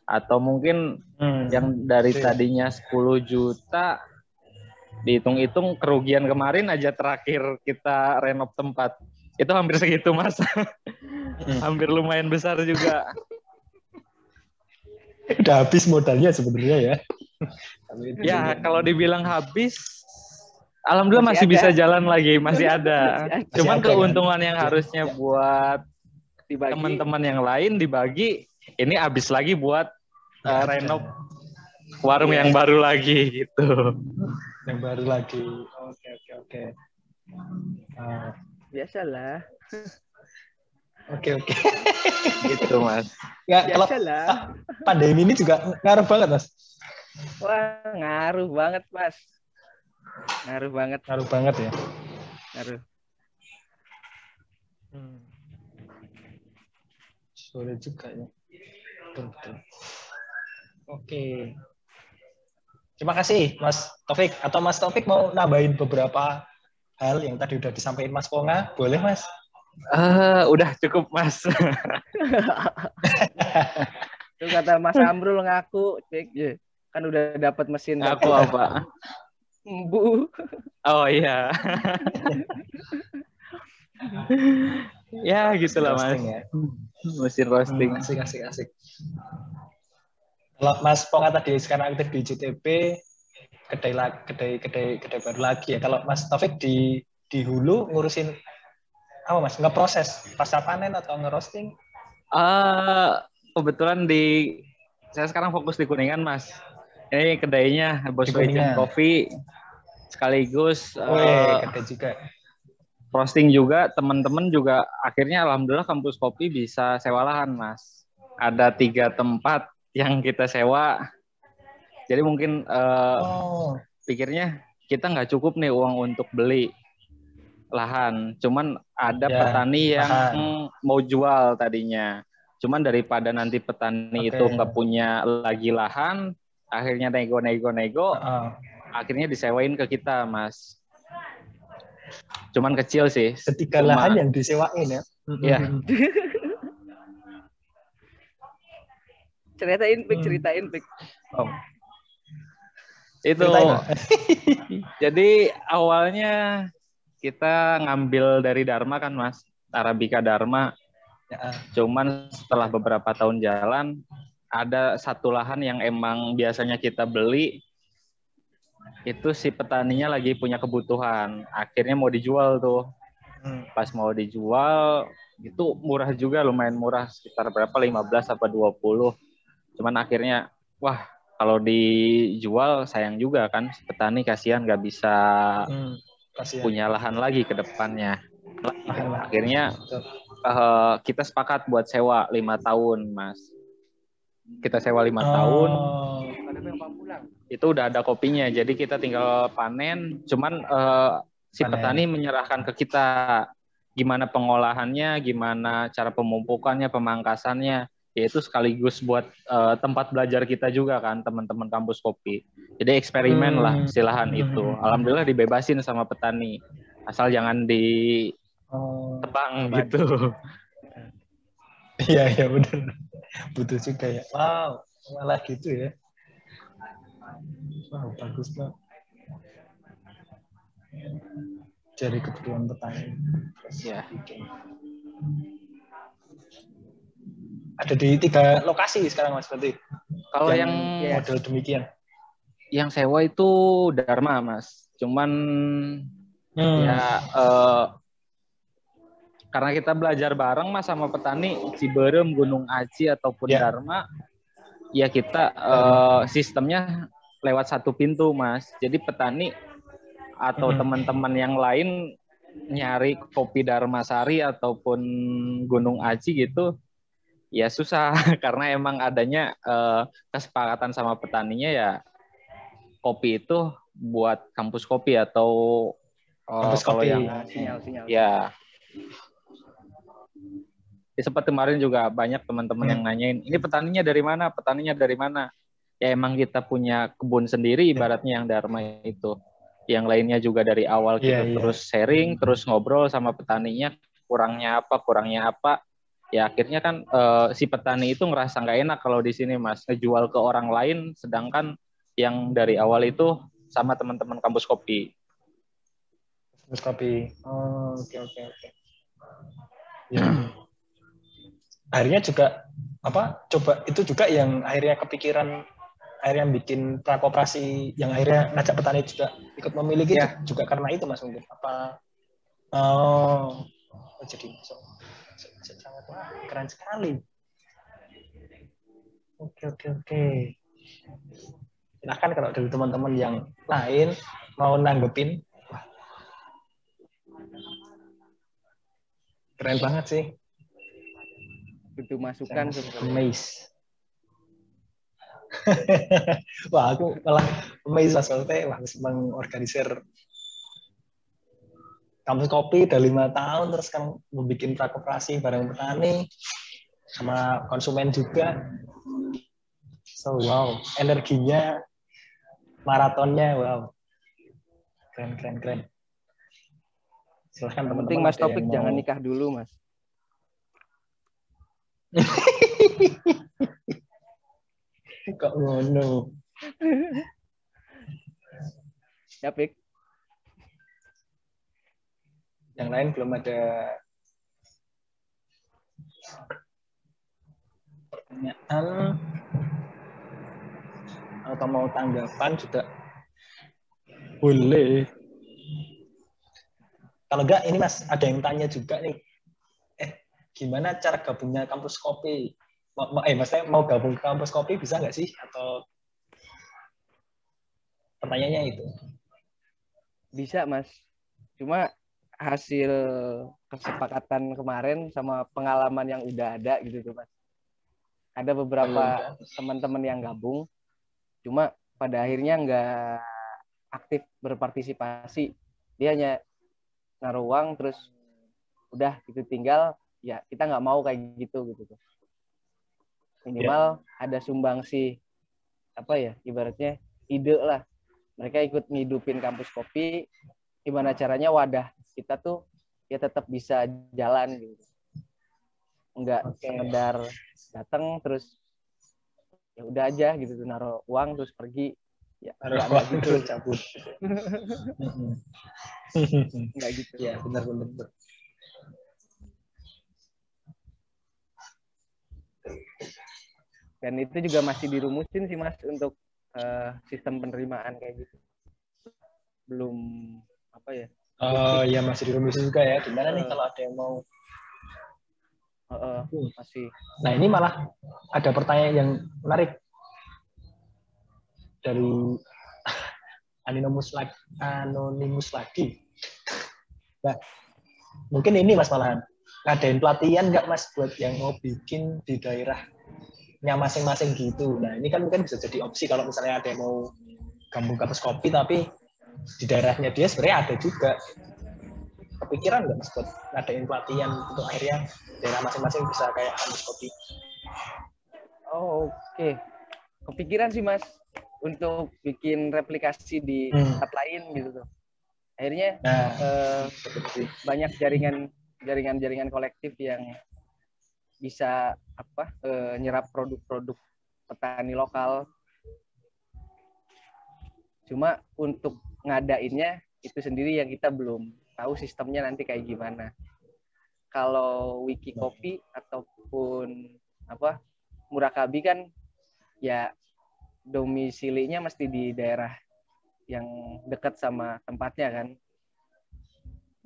Atau mungkin Hmm. yang dari tadinya 10 juta dihitung-hitung kerugian kemarin aja terakhir kita renov tempat. Itu hampir segitu mas. Hampir lumayan besar juga. Udah habis modalnya sebenarnya ya. Ya kalau dibilang habis alhamdulillah Masih masih, bisa jalan lagi masih ada Masih ada. cuman Masih ada, kan? keuntungan yang harusnya buat dibagi teman-teman yang lain dibagi ini habis lagi buat uh, renov warung Iya. yang baru lagi gitu yang baru lagi. Oke oke oke. Ah, biasalah Oke oke. gitu mas Ya kalau biasalah pandemi ini juga ngaruh banget mas. wah ngaruh banget mas ngaruh banget Ngaruh banget ya. ngaruh Hmm. Sulit juga ya. Betul, betul. Oke. Terima kasih Mas Taufik. Atau Mas Taufik mau nambahin beberapa hal yang tadi udah disampaikan Mas Ponga? Boleh Mas? Eh, udah cukup mas itu kata Mas Amrul ngaku cek kan udah dapat mesin aku apa bu oh iya. Ya gitulah mas. Roasting ya. mesin roasting. Hmm, asik, asik, asik. Kalau Mas Ponga tadi sekarang aktif di JTB, kedai kedai, kedai, kedai baru lagi ya. Kalau Mas Taufik di di Hulu ngurusin apa mas? Ngeproses pasca panen atau ngerosting uh, kebetulan di saya sekarang fokus di kuningan mas ini kedainya bos legend coffee sekaligus uh, kedai juga roasting juga teman-teman juga akhirnya alhamdulillah kampus kopi bisa sewa lahan mas ada tiga tempat yang kita sewa jadi mungkin uh, oh. pikirnya kita nggak cukup nih uang untuk beli lahan. Cuman ada ya, petani yang lahan. mau jual tadinya. Cuman daripada nanti petani okay. itu nggak punya lagi lahan, akhirnya nego-nego-nego, uh. akhirnya disewain ke kita, Mas. Cuman kecil sih. Ketika Cuma, lahan yang disewain ya. Iya. ceritain, Pik, ceritain, Pik. Oh. Itu. jadi awalnya kita ngambil dari Dharma kan Mas, Arabica Dharma. Ya. Cuman setelah beberapa tahun jalan, ada satu lahan yang emang biasanya kita beli, itu si petaninya lagi punya kebutuhan. Akhirnya mau dijual tuh. Hmm. Pas mau dijual, itu murah juga, lumayan murah, sekitar berapa, 15 apa 20. Cuman akhirnya, wah kalau dijual sayang juga kan, petani kasihan nggak bisa hmm punya lahan lagi ke depannya. Akhirnya uh, kita sepakat buat sewa lima tahun, Mas. Kita sewa lima oh. tahun. Itu udah ada kopinya, jadi kita tinggal panen. Cuman uh, si panen. petani menyerahkan ke kita gimana pengolahannya, gimana cara pemupukannya, pemangkasannya yaitu sekaligus buat uh, tempat belajar kita juga kan teman-teman kampus kopi. Jadi eksperimen hmm. lah silahan hmm. itu. Alhamdulillah dibebasin sama petani. Asal jangan di oh, tebang gitu. Iya iya benar. Butuh juga ya. Wow, malah gitu ya. Wow, bagus banget. Jadi kebutuhan petani. Ya ada di tiga lokasi sekarang mas berarti kalau yang, yang model demikian yang sewa itu Dharma mas cuman hmm. ya uh, karena kita belajar bareng mas sama petani Ciberem Gunung Aci ataupun yeah. Dharma ya kita uh, sistemnya lewat satu pintu mas jadi petani atau hmm. teman-teman yang lain nyari kopi Dharma Sari ataupun Gunung Aci gitu ya susah karena emang adanya uh, kesepakatan sama petaninya ya kopi itu buat kampus kopi atau uh, kampus kalau kopi. yang sinyal, sinyal. ya ya sempat kemarin juga banyak teman-teman hmm. yang nanyain ini petaninya dari mana? Petaninya dari mana? Ya emang kita punya kebun sendiri ya. ibaratnya yang Dharma itu. Yang lainnya juga dari awal kita yeah, yeah. terus sharing terus ngobrol sama petaninya kurangnya apa kurangnya apa. Ya akhirnya kan uh, si petani itu ngerasa nggak enak kalau di sini mas. Ngejual ke orang lain sedangkan yang dari awal itu sama teman-teman kampus kopi. Kampus kopi. Oh, oke oke oke. Ya. Akhirnya juga apa coba itu juga yang akhirnya kepikiran akhirnya bikin prakoperasi yang akhirnya ngajak petani juga ikut memiliki ya. juga karena itu mas mungkin. Apa oh, oh jadi sangat wah keren sekali. Oke oke oke. Silahkan kalau dari teman-teman yang lain mau nanggepin. Keren banget sih itu masukan amaze. Wah aku malah amaze mas. Wah mengorganisir kampus kopi udah lima tahun terus kan membuat prakoperasi bareng petani sama konsumen juga. So wow energinya maratonnya wow. Keren keren keren. Silahkan teman-teman penting mas topik jangan nikah dulu mas kok ngono? Ya pik. Yang lain belum ada pertanyaan. Atau mau tanggapan juga boleh. Kalau enggak ini Mas ada yang tanya juga nih. Gimana cara gabungnya kampus kopi? Eh, maksudnya mau gabung ke kampus kopi bisa nggak sih? Atau pertanyaannya itu? Bisa, Mas. Cuma hasil kesepakatan kemarin sama pengalaman yang udah ada gitu tuh, Mas. Ada beberapa teman-teman yang gabung, cuma pada akhirnya nggak aktif berpartisipasi. Dia hanya naruh uang terus udah itu tinggal ya kita nggak mau kayak gitu gitu tuh. Minimal yeah. ada sumbangsi apa ya ibaratnya ide lah. Mereka ikut ngidupin kampus kopi gimana caranya wadah kita tuh ya tetap bisa jalan gitu. Nggak okay. sekedar datang terus ya udah aja gitu tuh naruh uang terus pergi. Ya naruh uang gitu. terus cabut. Nggak gitu. Ya benar benar, dan itu juga masih dirumusin sih mas untuk uh, sistem penerimaan kayak gitu. Belum apa ya? Oh ya masih dirumusin juga ya. Gimana uh, nih kalau ada yang mau? Uh, uh, masih. Nah ini malah ada pertanyaan yang menarik. Dari anonimus lagi anonimus lagi. Nah mungkin ini mas malahan. Ngadain pelatihan nggak mas buat yang mau bikin di daerahnya masing-masing gitu nah ini kan mungkin bisa jadi opsi kalau misalnya ada yang mau gabung kampus kopi tapi di daerahnya dia sebenarnya ada juga kepikiran nggak mas buat ngadain pelatihan untuk akhirnya daerah masing-masing bisa kayak kampus kopi oh, oke okay. kepikiran sih mas untuk bikin replikasi di hmm. tempat lain gitu tuh. Akhirnya nah, eh, banyak jaringan jaringan-jaringan kolektif yang bisa apa eh, nyerap produk-produk petani lokal. Cuma untuk ngadainnya itu sendiri yang kita belum tahu sistemnya nanti kayak gimana. Kalau wiki kopi ataupun apa murakabi kan ya domisilinya mesti di daerah yang dekat sama tempatnya kan.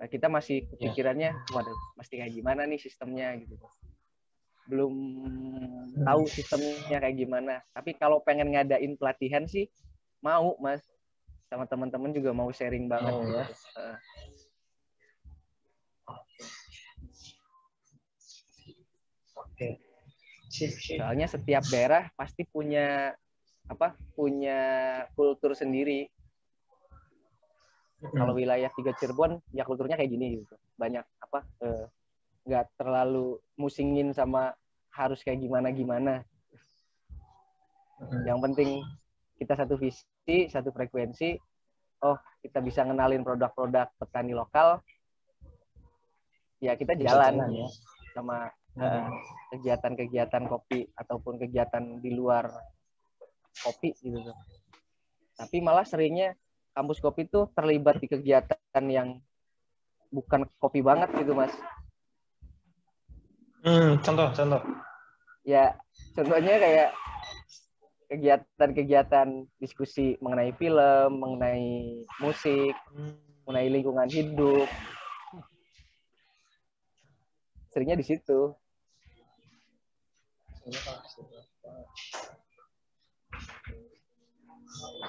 Nah, kita masih ya. kepikirannya, waduh, mesti kayak gimana nih sistemnya gitu. Belum hmm. tahu sistemnya kayak gimana. Tapi kalau pengen ngadain pelatihan sih mau, Mas. Sama teman-teman juga mau sharing banget oh, ya. Oke. Soalnya setiap daerah pasti punya apa punya kultur sendiri. Hmm. Kalau wilayah tiga Cirebon ya kulturnya kayak gini gitu. Banyak apa eh, nggak terlalu musingin sama harus kayak gimana gimana. Hmm. Yang penting kita satu visi, satu frekuensi. Oh, kita bisa ngenalin produk-produk petani lokal. Ya kita jalan ya sama eh, kegiatan-kegiatan uh, kopi ataupun kegiatan di luar kopi gitu tuh. Tapi malah seringnya kampus kopi tuh terlibat di kegiatan yang bukan kopi banget gitu, Mas. Hmm, contoh, contoh. Ya, contohnya kayak kegiatan-kegiatan diskusi mengenai film, mengenai musik, mengenai lingkungan hidup. Seringnya di situ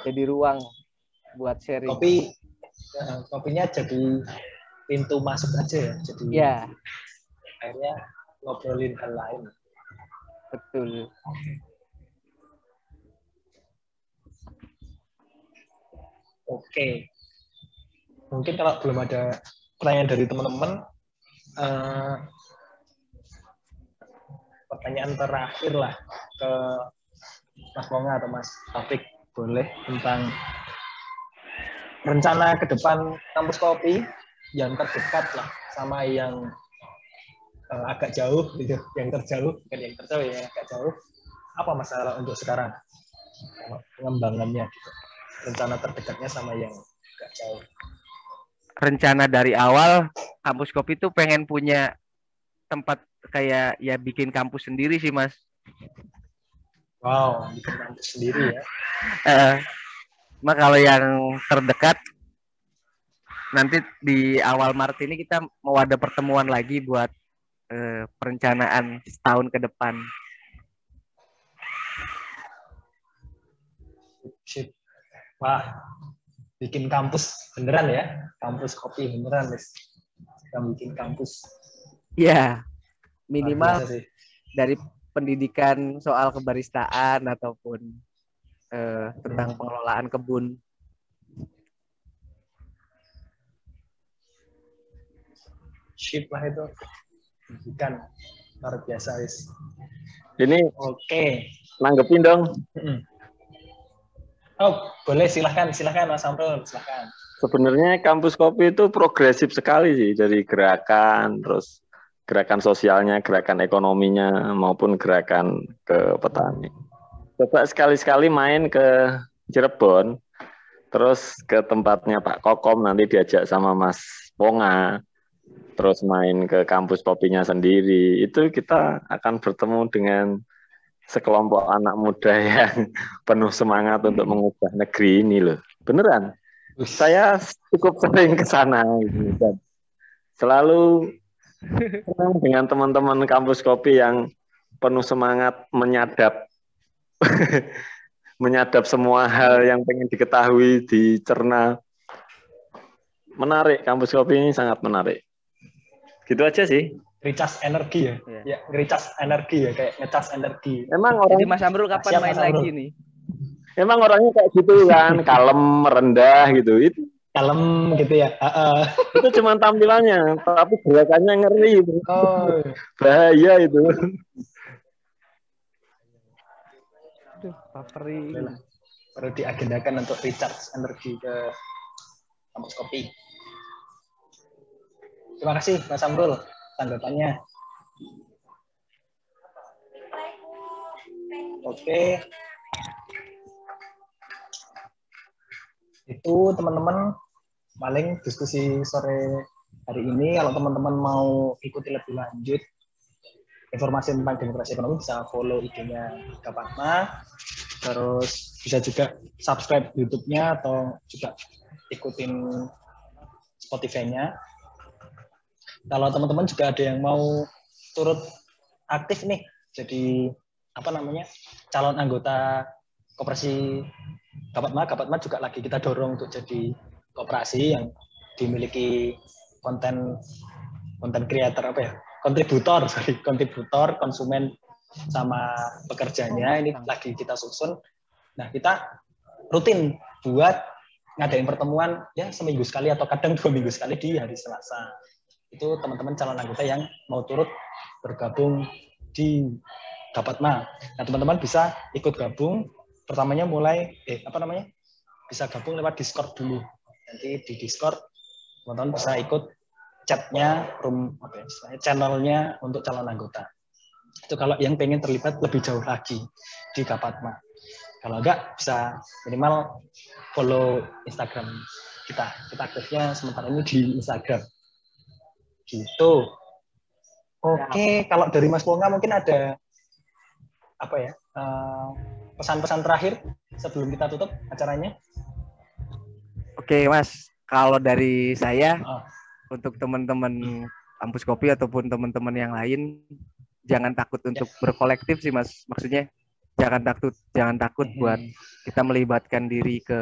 jadi ruang buat sharing. Kopi ya, kopinya jadi pintu masuk aja ya. Jadi ya. akhirnya ngobrolin hal lain. Betul. Oke. Mungkin kalau belum ada pertanyaan dari teman-teman, uh, pertanyaan terakhir lah ke Mas Bonga atau Mas Taufik boleh tentang rencana ke depan kampus kopi yang terdekat lah sama yang uh, agak jauh gitu yang terjauh. Bukan yang terjauh ya agak jauh. Apa masalah untuk sekarang? Pengembangannya gitu. Rencana terdekatnya sama yang agak jauh. Rencana dari awal kampus kopi itu pengen punya tempat kayak ya bikin kampus sendiri sih mas. Wow, bikin kampus sendiri ya. Uh, nah kalau yang terdekat nanti di awal Maret ini kita mau ada pertemuan lagi buat uh, perencanaan setahun ke depan. Sip. Wah, bikin kampus beneran ya, kampus kopi beneran, guys. Kita bikin kampus. Iya, minimal dari pendidikan soal kebaristaan ataupun uh, tentang pengelolaan kebun. Ship lah itu. Pendidikan luar biasa. Ini oke. Okay. Nanggepin dong. Oh, boleh silahkan, silahkan Mas Amrul, silahkan. Sebenarnya kampus kopi itu progresif sekali sih dari gerakan, terus gerakan sosialnya, gerakan ekonominya, maupun gerakan ke petani. Coba sekali-sekali main ke Cirebon, terus ke tempatnya Pak Kokom nanti diajak sama Mas Ponga, terus main ke kampus kopinya sendiri. Itu kita akan bertemu dengan sekelompok anak muda yang penuh semangat untuk mengubah negeri ini loh. Beneran. Saya cukup sering ke sana gitu. dan selalu senang dengan teman-teman kampus kopi yang penuh semangat menyadap menyadap semua hal yang pengen diketahui, dicerna. Menarik, kampus kopi ini sangat menarik. Gitu aja sih recharge energi ya. Yeah. Ya, recharge energi ya kayak ngecas energi. Emang orang Jadi Mas Amrul kapan Siap, main lagi nih? Emang orangnya kayak gitu kan, kalem, rendah gitu. Itu kalem gitu ya. Uh, uh. itu cuma tampilannya, tapi gerakannya ngeri. Itu. Oh. Bahaya itu. Aduh, paperi. Perlu diagendakan untuk recharge energi ke kampus kopi. Terima kasih Mas Amrul tanggapannya. Oke. Itu teman-teman paling diskusi sore hari ini. Kalau teman-teman mau ikuti lebih lanjut informasi tentang demokrasi ekonomi bisa follow IG-nya Kapatma. Terus bisa juga subscribe YouTube-nya atau juga ikutin Spotify-nya kalau teman-teman juga ada yang mau turut aktif nih jadi apa namanya calon anggota koperasi Kapatma Kapatma juga lagi kita dorong untuk jadi koperasi yang dimiliki konten konten creator apa ya? Kontributor sorry kontributor konsumen sama pekerjanya ini lagi kita susun. Nah kita rutin buat ngadain pertemuan ya seminggu sekali atau kadang dua minggu sekali di hari Selasa itu teman-teman calon anggota yang mau turut bergabung di Dapatma. Nah, teman-teman bisa ikut gabung. Pertamanya mulai eh apa namanya? Bisa gabung lewat Discord dulu. Nanti di Discord teman-teman bisa ikut chatnya, room apa ya, channelnya untuk calon anggota. Itu kalau yang pengen terlibat lebih jauh lagi di Dapatma. Kalau enggak bisa minimal follow Instagram kita. Kita aktifnya sementara ini di Instagram Gitu. Oke, kalau dari Mas Ponga mungkin ada apa ya eh, pesan-pesan uh, terakhir sebelum kita tutup acaranya? Oke, Mas. Kalau dari saya oh. untuk teman-teman kampus kopi ataupun teman-teman yang lain jangan takut untuk ya. berkolektif sih, Mas. Maksudnya jangan takut jangan takut buat kita melibatkan diri ke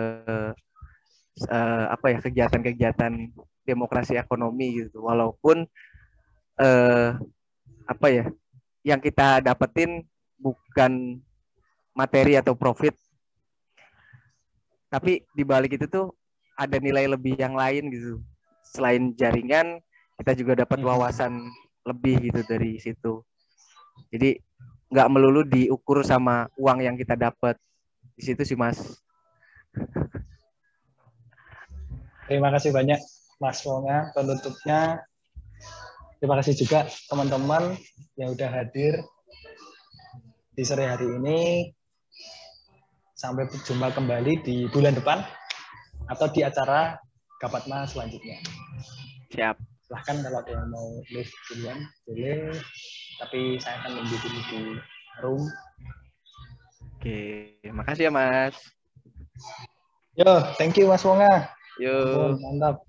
uh, apa ya kegiatan-kegiatan demokrasi ekonomi gitu. Walaupun uh, apa ya yang kita dapetin bukan materi atau profit. Tapi di balik itu tuh ada nilai lebih yang lain gitu. Selain jaringan kita juga dapat hmm. wawasan lebih gitu dari situ. Jadi nggak melulu diukur sama uang yang kita dapat. Di situ sih mas. Terima kasih banyak Mas Wonga penutupnya. Terima kasih juga teman-teman yang udah hadir di sore hari ini. Sampai berjumpa kembali di bulan depan atau di acara Gapatma selanjutnya. Siap. Silahkan kalau ada yang mau live duluan, boleh. Tapi saya akan menunggu dulu di room. Oke, makasih ya Mas. Yo, thank you Mas Wonga. Yo. Mantap.